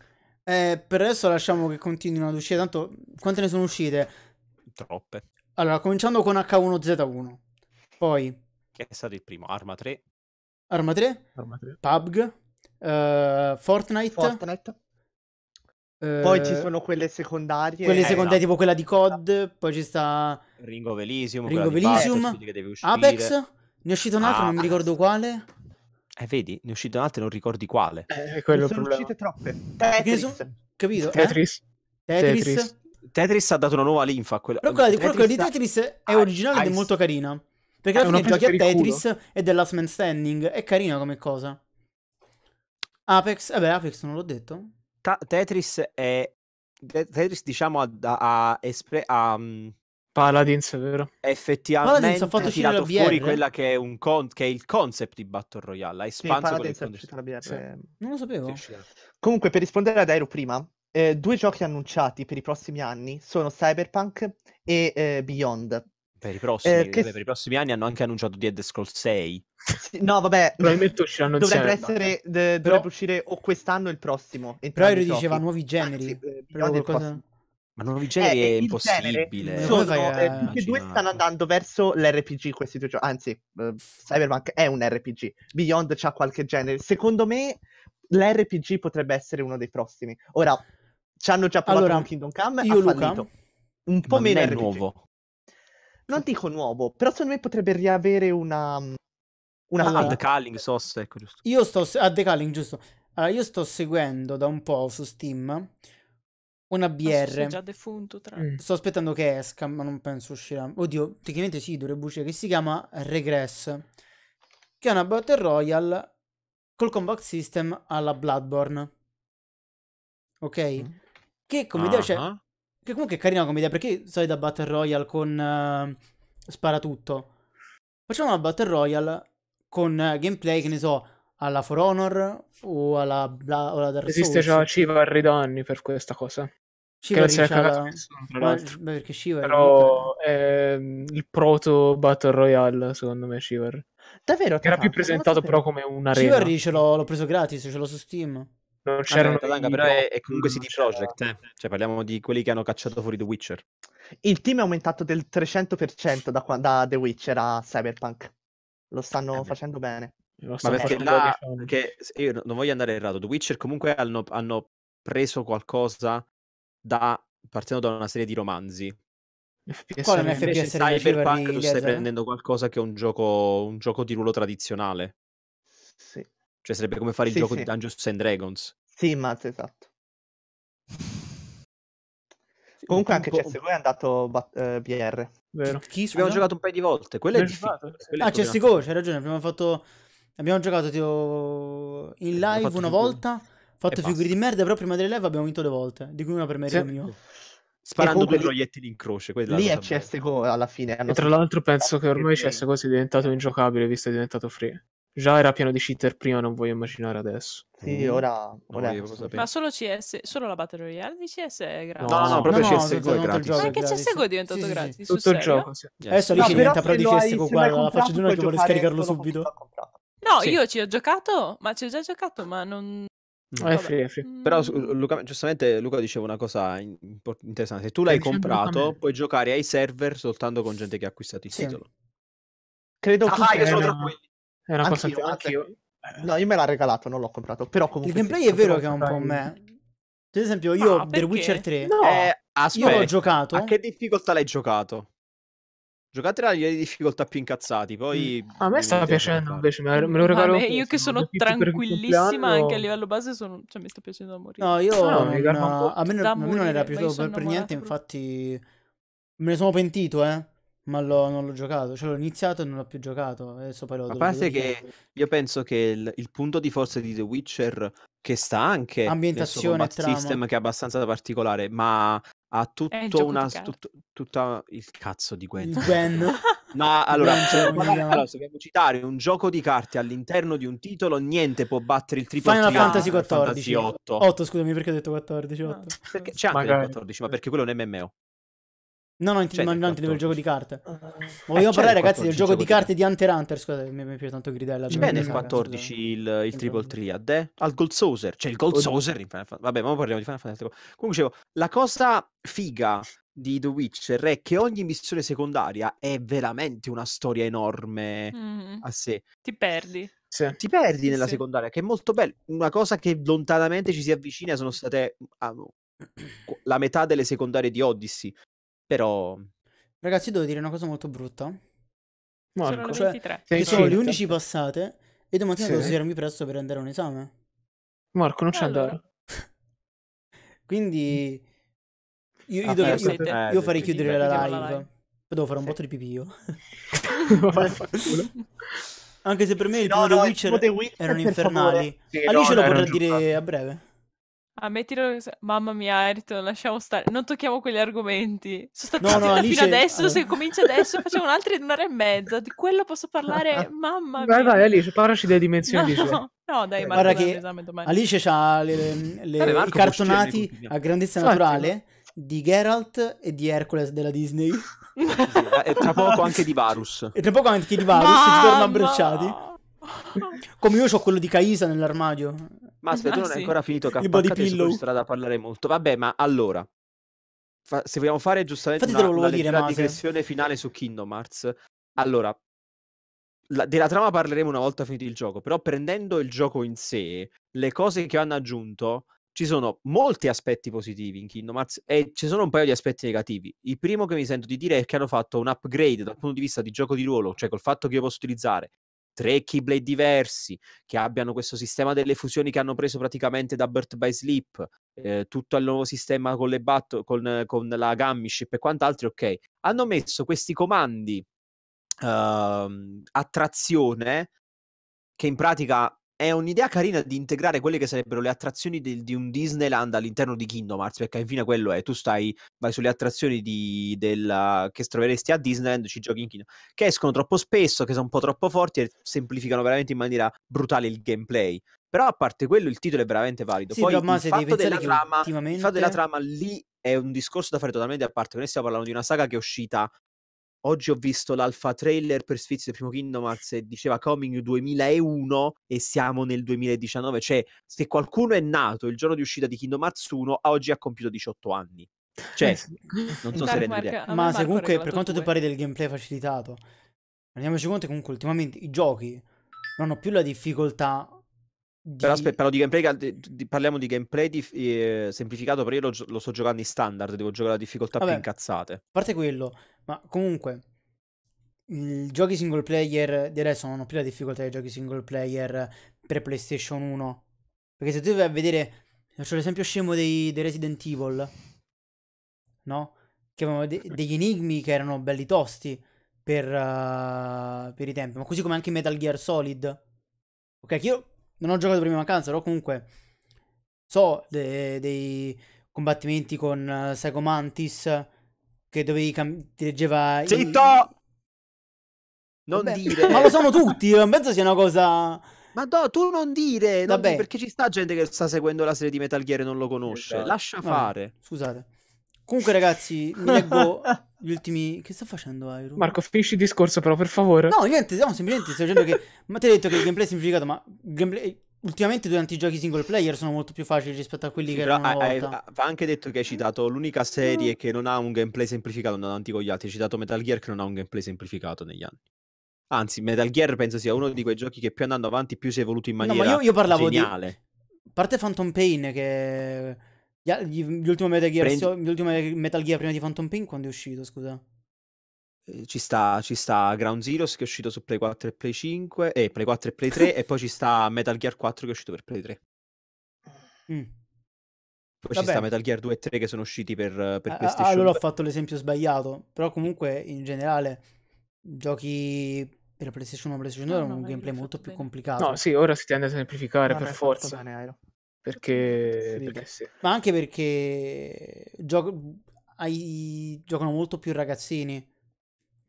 Eh, per adesso lasciamo che continuino ad uscire. Tanto, quante ne sono uscite? Troppe. Allora, cominciando con H1Z1. Poi Che è stato il primo? Arma 3. Arma 3, Arma tre. PUBG, eh, Fortnite. Fortnite. eh, Poi ci sono quelle secondarie. quelle Eh, secondarie, esatto. tipo quella di COD. Poi ci sta Ring of Elysium. Ring of Elysium. Apex. Ne è uscito un altro, non mi Ah. ricordo quale. Eh, vedi, ne è uscito un altro e non ricordi quale. Eh, Ne quello è il sono problema. uscite troppe. Ne Tetris. sono- Capito? Eh? Tetris. Tetris. Tetris. Tetris ha dato una nuova linfa a quella. Però quella di, però quella di Tetris Tetris è Ah, originale ed è molto carina. Perché È alla fine giochi a Tetris e The Last Man Standing. È carina come cosa. Apex, eh beh, Apex non l'ho detto. Ta- Tetris è. Te- Tetris, diciamo, ha, ha, espre- ha, mm, Paladins, vero? effettivamente Paladins ha fatto tirato fuori quella che è, un con- che è il concept di Battle Royale. Ha Sì, espanso è uscita la BR. Sì. Non lo sapevo. Sì. Comunque, per rispondere ad Aero prima, eh, due giochi annunciati per i prossimi anni sono Cyberpunk e eh, Beyond. Per i prossimi, Eh, che vabbè, per i prossimi anni hanno anche annunciato di Elder Scrolls 6. Sì, no, vabbè, Probabilmente usciranno dovrebbe essere, de- dovrebbe uscire o quest'anno o il prossimo. Però entrambi Aero i diceva nuovi generi. Anzi, eh, Però qualcosa... prossimo. Ma nuovi generi Eh, è il impossibile. Sono, eh, tutti e due stanno andando verso l'RPG questi due giochi. Anzi, eh, Cyberpunk è un RPG. Beyond c'ha qualche genere. Secondo me l'RPG potrebbe essere uno dei prossimi. Ora, ci hanno già provato Allora, con Kingdom Come, io, ha Luca, fallito. Un po' Ma non meno è RPG. nuovo. Non dico nuovo, però secondo me potrebbe riavere una... una Allora, Ah. The Calling, SOS, ecco giusto. Io sto a Decaling, giusto? Allora, io sto seguendo da un po' su Steam una sei BR. già defunto, tra Mm. Sto aspettando che esca, ma non penso uscirà. Oddio, tecnicamente sì, dovrebbe uscire. Che si chiama Regress. Che è una Battle Royale col combat system alla Bloodborne. Ok? Mm. Che come idea c'è. Che comunque è carina come idea, perché sai da Battle Royale con eh, spara tutto. Facciamo una Battle Royale con eh, gameplay, che ne so, alla For Honor o alla, Bla- o alla Dark Esiste Souls. già Civar da anni per questa cosa. Che non Chivalry se ne è c'ha cagato la- nessuno, tra Ma- l'altro. beh, perché comunque- Però è mm, il proto Battle Royale, secondo me, Civar. Davvero? Era più presentato però come un'arena. Chivalry ce l'ho, l'ho preso gratis, ce l'ho su Steam. Non Vabbè, c'erano Tatanga, i però è, è comunque CD c'era- Projekt, eh. Cioè parliamo di quelli che hanno cacciato fuori The Witcher. Il team è aumentato del 300% da, qua- da The Witcher a Cyberpunk. Lo stanno Eh facendo bene. Lo Ma perché là, perché se- io non voglio andare errato, The Witcher comunque hanno, hanno preso qualcosa da, partendo da una serie di romanzi. FPS Quale un. FPS Cyberpunk tu stai prendendo qualcosa che è un gioco, un gioco di ruolo tradizionale. Sì, Cioè sarebbe come fare il Sì, gioco sì. di Dungeons and Dragons. sì ma esatto. Comunque Un anche po'- CSGO è andato bat- eh, BR. Vero. Chi, abbiamo giocato un paio di volte. Quello è difficile. quello Ah, CSGO, c'hai ragione. Abbiamo fatto. Abbiamo giocato tipo, in Abbiamo live una figure. volta. Fatto figure di merda, però prima delle live abbiamo vinto due volte. Di cui una per merito Sì. mio. Sparando comunque due lì- proiettili in croce. Lì è. CSGO alla fine. E tra l'altro penso che ormai. CSGO sia diventato ingiocabile visto che è diventato free. Già era pieno di cheater prima, non voglio immaginare adesso. Sì, Mm. ora, No, ora è. Ma solo CS, solo la Battle Royale di CS è gratis. No, no, proprio no, no, CSGO è tutto il gratis. gioco è Anche gratis. CSGO è diventato Sì, sì, sì. gratis. sul Tutto il gioco, sì. Adesso lì No, diventa pro di CSGO, guarda, la faccio di uno che vuole scaricarlo subito. No, Sì. io ci ho giocato, ma ci ho già giocato, ma non... Ah, è vabbè. free, è free. Però Mm. Luca, giustamente Luca diceva una cosa in- interessante. Se tu l'hai comprato, puoi giocare ai server soltanto con gente che ha acquistato il Sì. titolo. Credo Ah, tutti io sono tra quelli. È una cosa Anch'io, che anzi- anch'io. No, io me l'ha regalato, non l'ho comprato. Però Il comunque gameplay sì. è vero che è un po' me. Ad esempio, io The perché? Witcher 3, No, Eh, io aspetta, l'ho giocato. a che difficoltà l'hai giocato? Giocate a livelli di difficoltà più incazzati, poi... a me sta piacendo invece, me, me lo regalo Vabbè, io che sono il tranquillissima anche a livello base, sono... cioè mi sta piacendo da morire. No, io No, no, po'. a, me, non- a me non era io piaciuto per, per niente, infatti me ne sono pentito, eh. Ma l'ho- non l'ho giocato, cioè l'ho iniziato e non l'ho più giocato. Adesso poi lo A parte che io penso che il, il punto di forza di The Witcher, che sta anche nel suo Ambientazione combat trama. system, che è abbastanza particolare, ma ha tutto una... tutto- tutta il cazzo di Gwen. Gwen. No, allora, Gwen, se allora, se dobbiamo citare un gioco di carte all'interno di un titolo, niente può battere il triple Final Fantasy Final 14. Fantasy 8. 8, scusami, perché ho detto 14? No. 8. Perché c'è anche il Magari. 14, ma perché quello è un MMO. No, no, int- C'è ma nel non intendevo il gioco di 14. carte. Eh, Vogliamo c'è parlare, nel ragazzi, del 14 gioco di carte di Hunter x Hunter. Scusate, mi mi è piaciuto tanto gridella. C'è per nel la saga, 14 scusate. il, il Sì, triple triad, eh? Al Gold Saucer. C'è il Gold. Saucer in Final Fantasy. Vabbè, ma parliamo di Final Fantasy. Comunque dicevo, la cosa figa di The Witcher è che ogni missione secondaria è veramente una storia enorme Mm, a sé. Ti perdi. Sì. Ti perdi nella sì. secondaria, che è molto bella. Una cosa che lontanamente ci si avvicina sono state ah, la metà delle secondarie di Odyssey. Però Ragazzi, devo dire una cosa molto brutta. Sono Marco, le Cioè, 23. sei Che sono le incinta? 11 passate e domattina Sì. devo svegliarmi presto per andare a un esame. Marco, non ci Allora. andare. Quindi io, io Ah, dovrei- io- io farei chiudere la live. la live. Poi devo fare un Sì. botto di pipì io. Anche se per me il No, no, Witcher erano infernali. Sì, Alice no, lo era potrà dire giocato. a breve. Ah, mettilo... Mamma mia, Ayrton, lasciamo stare. Non tocchiamo quegli argomenti. Sono No, stati no, Alice- fino adesso, allora- se comincia adesso facciamo un'altra in un'ora e mezza. Di quello posso parlare, mamma Vai, mia. vai, Alice, parlaci delle dimensioni di No, Gio. no, dai, Eh, Marco, guarda che. Alice ha le- le- Vabbè, Marco i cartonati a grandezza Infatti, naturale di Geralt e di Hercules della Disney. e tra poco anche di Varus. E tra poco anche di Varus ci tornano abbracciati. Come io ho quello di Kaisa nell'armadio. Ma aspetta, Ah, non sì. ancora finito Il body su pillow. sarà da parlare molto. Vabbè, ma allora, fa- se vogliamo fare giustamente Infatti una, una dire, Mase. digressione finale su Kingdom Hearts, allora, la- della trama parleremo una volta finito il gioco, però prendendo il gioco in sé, le cose che hanno aggiunto, ci sono molti aspetti positivi in Kingdom Hearts e ci sono un paio di aspetti negativi. Il primo che mi sento di dire è che hanno fatto un upgrade dal punto di vista di gioco di ruolo, cioè col fatto che io posso utilizzare tre Keyblade diversi, che abbiano questo sistema delle fusioni che hanno preso praticamente da Birth by Sleep, eh, tutto il nuovo sistema con, le bat- con, con la Gummiship e quant'altro, ok. Hanno messo questi comandi uh, a trazione che in pratica è un'idea carina di integrare quelle che sarebbero le attrazioni del, di un Disneyland all'interno di Kingdom Hearts, perché alla fine quello è, tu stai, vai sulle attrazioni di, della, che troveresti a Disneyland, ci giochi in Kingdom, che escono troppo spesso, che sono un po' troppo forti e semplificano veramente in maniera brutale il gameplay. Però a parte quello il titolo è veramente valido. Sì, Poi però, il fatto, della trama, ultimamente... il fatto della trama lì è un discorso da fare totalmente a parte. Noi stiamo parlando di una saga che è uscita Oggi ho visto l'alfa trailer per Sfizio del primo Kingdom Hearts e diceva Coming 2001 e siamo nel 2019. Cioè, se qualcuno è nato il giorno di uscita di Kingdom Hearts 1, oggi ha compiuto 18 anni. Cioè, non so se rende idea. Ma se comunque, per quanto tu parli del gameplay facilitato, rendiamoci conto che comunque ultimamente i giochi non hanno più la difficoltà di... Però aspetta, di gameplay, di, di, parliamo di gameplay eh, semplificato, però io lo, lo, sto giocando in standard, devo giocare a difficoltà Vabbè, più incazzate. A parte quello, ma comunque i giochi single player di adesso non hanno più la difficoltà dei giochi single player per PlayStation 1. Perché se tu vai a vedere, faccio l'esempio scemo dei, dei Resident Evil, no? Che avevano de- degli enigmi che erano belli tosti per, uh, per i tempi, ma così come anche Metal Gear Solid. Ok, che io non ho giocato prima vacanza, però comunque so de- dei combattimenti con uh, Psycho Mantis che dovevi cam- ti leggeva Zitto! I... Non Vabbè, dire! Ma lo sanno tutti, non penso sia una cosa... Ma no, tu non dire, non Vabbè. dire, perché ci sta gente che sta seguendo la serie di Metal Gear e non lo conosce. Esatto. Lascia Vabbè, fare. Scusate. Comunque ragazzi, mi leggo gli ultimi... Che sta facendo Iron? Marco, finisci il discorso però, per favore. No, niente, no, semplicemente sto dicendo che... Ma ti ho detto che il gameplay è semplificato, ma gameplay... Ultimamente durante i giochi single player sono molto più facili rispetto a quelli Sì, che erano una hai- volta. hai- va anche detto che hai citato l'unica serie che non ha un gameplay semplificato andando avanti con gli altri. Hai citato Metal Gear che non ha un gameplay semplificato negli anni. Anzi, Metal Gear penso sia uno di quei giochi che più andando avanti più si è evoluto in No, maniera ma io, io parlavo di... geniale. A parte Phantom Pain che... Ultimi Metal Gear, Prendi- so- ultimi Metal Gear prima di Phantom Pain quando è uscito, scusa? Eh, Ci sta, ci sta Ground Zeroes che è uscito su Play 4 e Play 5, e Play 4 e Play 3, e poi ci sta Metal Gear 4 che è uscito per Play 3. Mm. Poi Vabbè. ci sta Metal Gear 2 e 3 che sono usciti per, per Ah, PlayStation allora ho 2. fatto l'esempio sbagliato, però comunque in generale giochi per PlayStation 1 e PlayStation 2 No, hanno no, un gameplay molto più bene. complicato. No, sì, ora si tende a semplificare Non per forza. bene. Perché, Sì, perché sì. Ma anche perché gio- hai- giocano molto più ragazzini.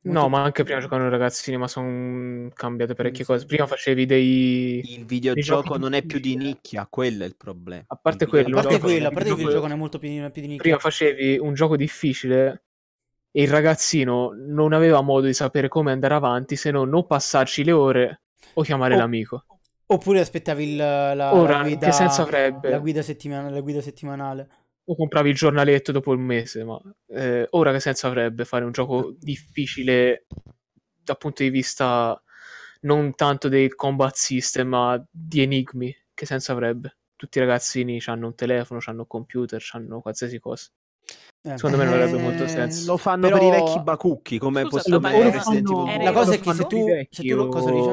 Molto No, più- ma anche prima giocavano i ragazzini, ma sono cambiate parecchie sì. cose. Prima facevi dei... Il videogioco non è più di nicchia, quello è il problema. A parte Il A quello, parte videogioco non quello, è a parte gioco- il gioco non è molto più, più di nicchia. prima facevi un gioco difficile e il ragazzino non aveva modo di sapere come andare avanti se non o passarci le ore o chiamare O- l'amico. Oppure aspettavi il- la, Ora, la guida, che senso avrebbe? la guida settimanale, la guida settimanale. O compravi il giornaletto dopo il mese, ma eh, ora che senso avrebbe fare un gioco difficile dal punto di vista non tanto del combat system, ma di enigmi? Che senso avrebbe? Tutti i ragazzini hanno un telefono, hanno un computer, hanno qualsiasi cosa. Eh, Secondo me non avrebbe eh, molto senso. Lo fanno Però- per i vecchi bacucchi, come Scusa, possiamo ma La cosa è che se tu, se tu lo- cosa dici?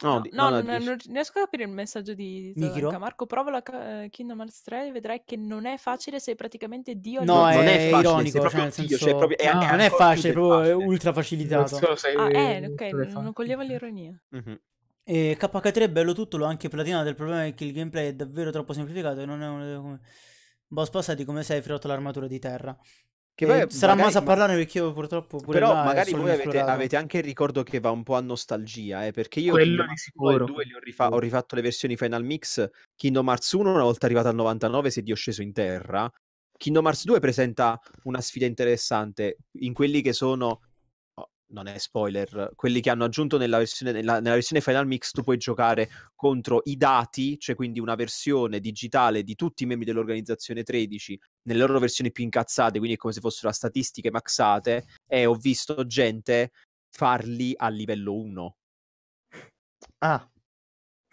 No, No, di- no, no, no, non, non riesco a capire il messaggio di? Zadanka. Marco, prova la eh, Kingdom Hearts 3 e vedrai che non è facile, sei praticamente Dio No, non è, è facile, ironico, cioè nel Dio, senso... cioè proprio- è- è non è facile, è proprio facile. ultra Non facilitato. solo sei- Ah, eh, ok, fai. non coglieva l'ironia. Mhm. E KK3 è bello tutto, l'ho anche platinato, il problema è che il gameplay è davvero troppo semplificato e non è uno dei come... boss passati come sei rotto l'armatura di terra. Che E poi sarà magari- a parlare perché io purtroppo pure Però magari voi avete, avete anche il ricordo che va un po' a nostalgia, eh, perché io Quello Kingdom di Hearts 1 e sicuro. 2 li ho, rifa- ho rifatto le versioni Final Mix. Kingdom Hearts 1 una volta arrivato al 99 si è Dio sceso in terra. Kingdom Hearts 2 presenta una sfida interessante in quelli che sono non è spoiler, quelli che hanno aggiunto nella versione, nella, nella versione Final Mix tu puoi giocare contro i dati, cioè quindi una versione digitale di tutti i membri dell'organizzazione 13 nelle loro versioni più incazzate, quindi è come se fossero a statistiche maxate e ho visto gente farli a livello 1. Ah,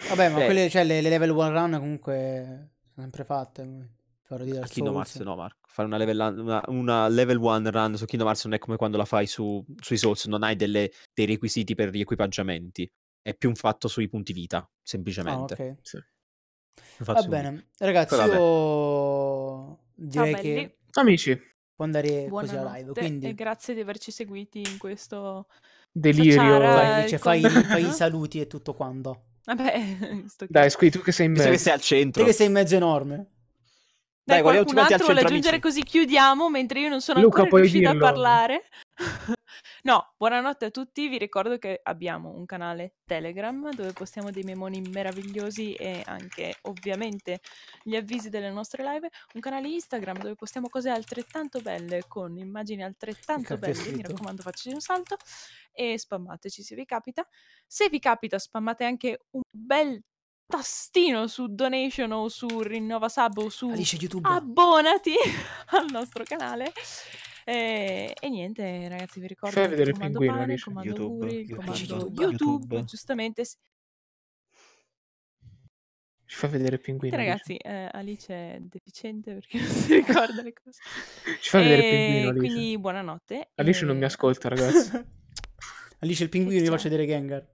Vabbè, ma Cioè- quelle, cioè, le, le level one run comunque sono sempre fatte. Farò di A Dark Kingdom Souls. Hearts no, Marco. Fare una level, una, una level 1 run su Kingdom Hearts non è come quando la fai su, sui Souls, non hai delle- dei requisiti per gli equipaggiamenti. è più un fatto sui punti vita, Ah, semplicemente. ok. Sì. Un fatto Va bene, ragazzi, vabbè. io direi belli. che Amici, può andare così la live. Buonanotte Quindi e grazie di averci seguiti in questo... delirio. Vai, cioè, fai, con- fai i saluti e tutto quanto. Vabbè, sto Dai, Squid, tu che sei in Visto che mezzo. sei al centro. Te che sei in mezzo enorme. Dai, Dai, qualcun altro vuole aggiungere amici. così chiudiamo mentre io non sono Luca, ancora riuscita dirlo. a parlare. no, buonanotte a tutti. Vi ricordo che abbiamo un canale Telegram dove postiamo dei memoni meravigliosi e anche ovviamente gli avvisi delle nostre live. Un canale Instagram dove postiamo cose altrettanto belle con immagini altrettanto belle. Mi raccomando, facci un salto e spammateci se vi capita. Se vi capita, spammate anche un bel tastino su donation o su rinnova sub o su Alice YouTube. abbonati al nostro canale. E, e niente, ragazzi, vi ricordo Fai il vedere il comando pinguino, pane, il Alice. comando YouTube, il YouTube, comando YouTube, YouTube, YouTube. giustamente. Ci fa vedere il pinguino. Alice. ragazzi, eh, Alice è deficiente perché non si ricorda le cose. Ci fa vedere il E pinguino, Alice. quindi buonanotte. Alice non e- mi ascolta, ragazzi. Alice il pinguino, c'è? faccio vedere Gengar.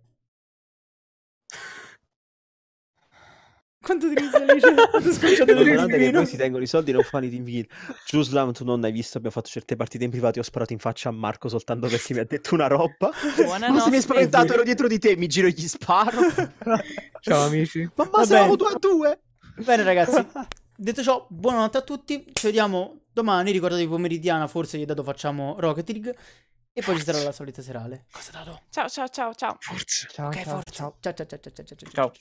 Quanto ti scocciato del Guardate che poi si tengono i soldi e non fanno i team kill. Giuslam, tu non hai visto, abbiamo fatto certe partite in privato e ho sparato in faccia a Marco soltanto perché mi ha detto una roba. Ma se mi hai spaventato, ero dietro di te, mi giro e gli sparo. Ciao, amici. Ma siamo due a due. Bene ragazzi, detto ciò, buonanotte a tutti. Ci vediamo domani. Ricordatevi pomeridiana, forse gli dato facciamo Rocket League. E poi ci sarà la solita serale. Cosa dato? Ciao, ciao, ciao, ciao. Forza. Ciao, Ok, ciao, forza. ciao. ciao ciao ciao ciao ciao. ciao. Ciao.